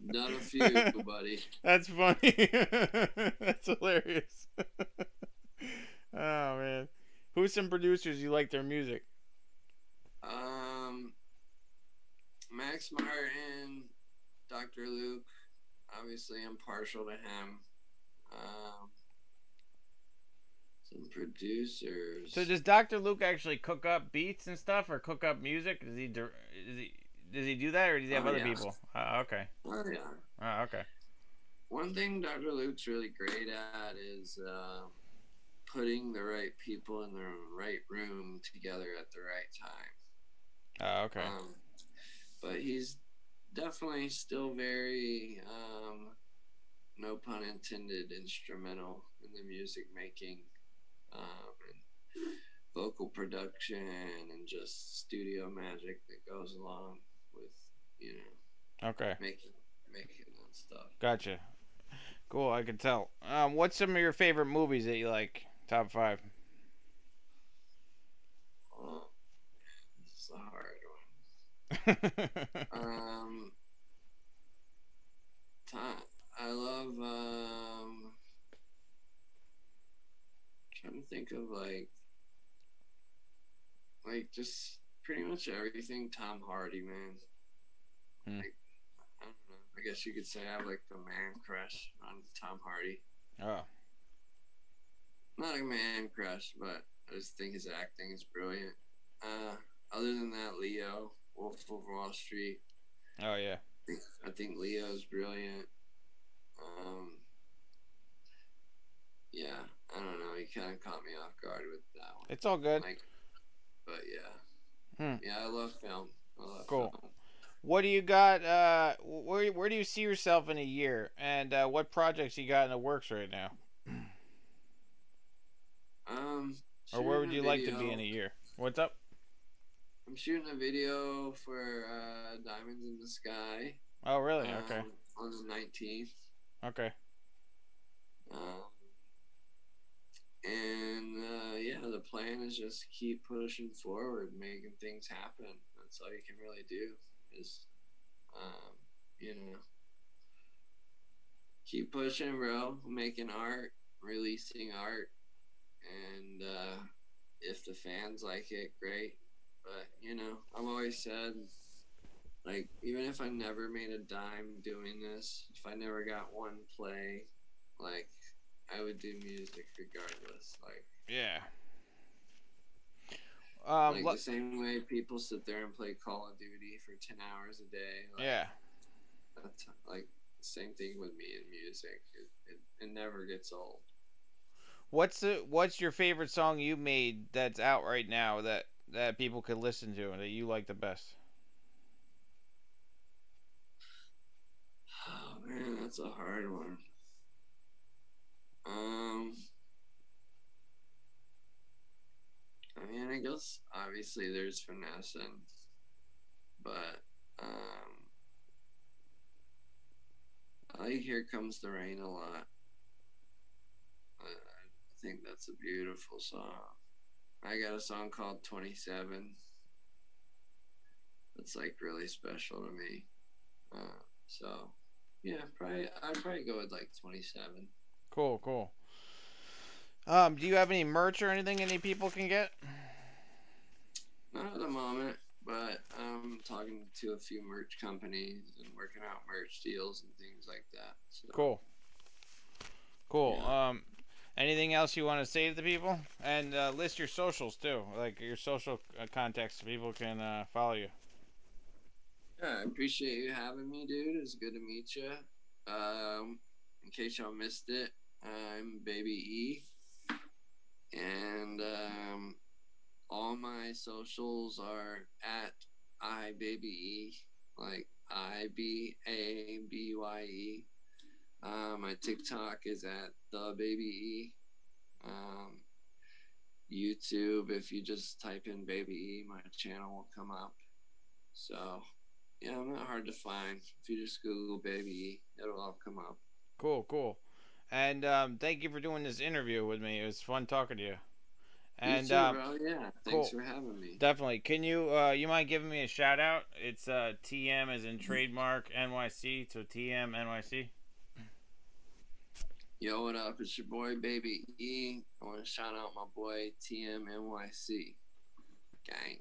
Not a few, buddy. That's funny. That's hilarious. Who's some producers you like their music? Um, Max Martin, Dr. Luke. Obviously, I'm partial to him. Um, some producers. So does Dr. Luke actually cook up beats and stuff, or cook up music? Does he? Is he? Does he do that, or does he have Oh, other yeah. people? Oh, okay. Oh, yeah. Oh, okay. One thing Dr. Luke's really great at is uh, putting the right people in the right room together at the right time. Oh, okay. Um, but he's definitely still very, um, no pun intended, instrumental in the music making um, and vocal production and just studio magic that goes along with you know Okay. making making that stuff. Gotcha. Cool. I can tell. Um, what's some of your favorite movies that you like? Top five. Oh, this is a hard one. Um, time. I love. Um, trying to think of like, like just pretty much everything Tom Hardy, man. Hmm. Like, I don't know. I guess you could say I have like a man crush on Tom Hardy. oh. Not a man crush, but I just think his acting is brilliant. Uh, other than that, Leo, Wolf of Wall Street. Oh yeah. I think, Leo's brilliant. Um, yeah, I don't know. He kind of caught me off guard with that one. It's all good. Like, but yeah, Hmm. yeah, I love film. I love Cool. film. What do you got? Uh, where where do you see yourself in a year? And uh, what projects you got in the works right now? Um, Or where would you like to be in a year? What's up? I'm shooting a video for uh, Diamonds in the Sky. Oh really? Okay. um, On the 19th. Okay. Um, and uh, yeah, the plan is just keep pushing forward, making things happen. That's all you can really do. Is um, you know, keep pushing, bro. Making art, releasing art, and uh, if the fans like it, great. But you know, I've always said, like, even if I never made a dime doing this, if I never got one play, like, I would do music regardless. Like, Yeah. Um. like the same way people sit there and play Call of Duty for ten hours a day. Like, yeah. That's like same thing with me in music. It, it, it never gets old. What's the What's your favorite song you made that's out right now that that people could listen to and that you like the best? Oh man, that's a hard one. Um, I mean, I guess obviously there's Finessin, but um, I like "Here Comes the Rain" a lot. Think that's a beautiful song. I got a song called "27." That's like really special to me. Uh, so yeah, probably I'd probably go with like 27. Cool. Cool. Um. Do you have any merch or anything any people can get? Not at the moment, but I'm talking to a few merch companies and working out merch deals and things like that. So, Cool. Cool. Yeah. Um. Anything else you want to say to the people? And uh, list your socials too, like your social uh, contacts, so people can uh, follow you. Yeah, I appreciate you having me, dude. It's good to meet you. Um, in case y'all missed it, I'm Baby E, and um, all my socials are at I Baby E, like I B A B Y E. Um, my TikTok is at the Baby E. Um, YouTube, if you just type in Baby E, my channel will come up. So yeah, I'm not hard to find. If you just Google Baby E, it'll all come up. Cool. Cool. And um, thank you for doing this interview with me. It was fun talking to you. And you too, um, bro. Yeah, thanks cool. for having me. Definitely. Can you uh you mind giving me a shout out? It's uh TM as in trademark NYC, so TM NYC. Yo, what up? It's your boy Baby E. I want to shout out my boy TMNYC. Gang.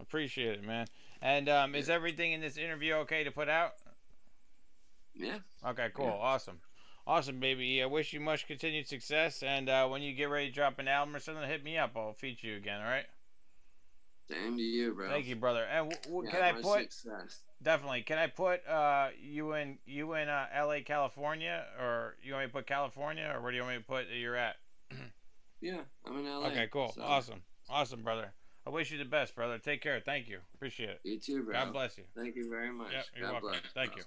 Appreciate it, man. And um is everything in this interview okay to put out? Yeah, Okay, cool. Yeah. Awesome. Awesome, baby. E. I wish you much continued success and uh when you get ready to drop an album or something, hit me up. I'll feature you again, all right? same to you, bro. Thank you, brother. And Yeah, can I put success. Definitely? Can I put uh you in you in uh, L.A. California or you want me to put California or where do you want me to put that you're at? Yeah, I'm in LA. Okay, cool. so- Awesome. Awesome, brother. I wish you the best, brother. Take care. Thank you. Appreciate it. You too, bro. God bless you. Thank you very much. Yep, you're God welcome. bless. Thank you.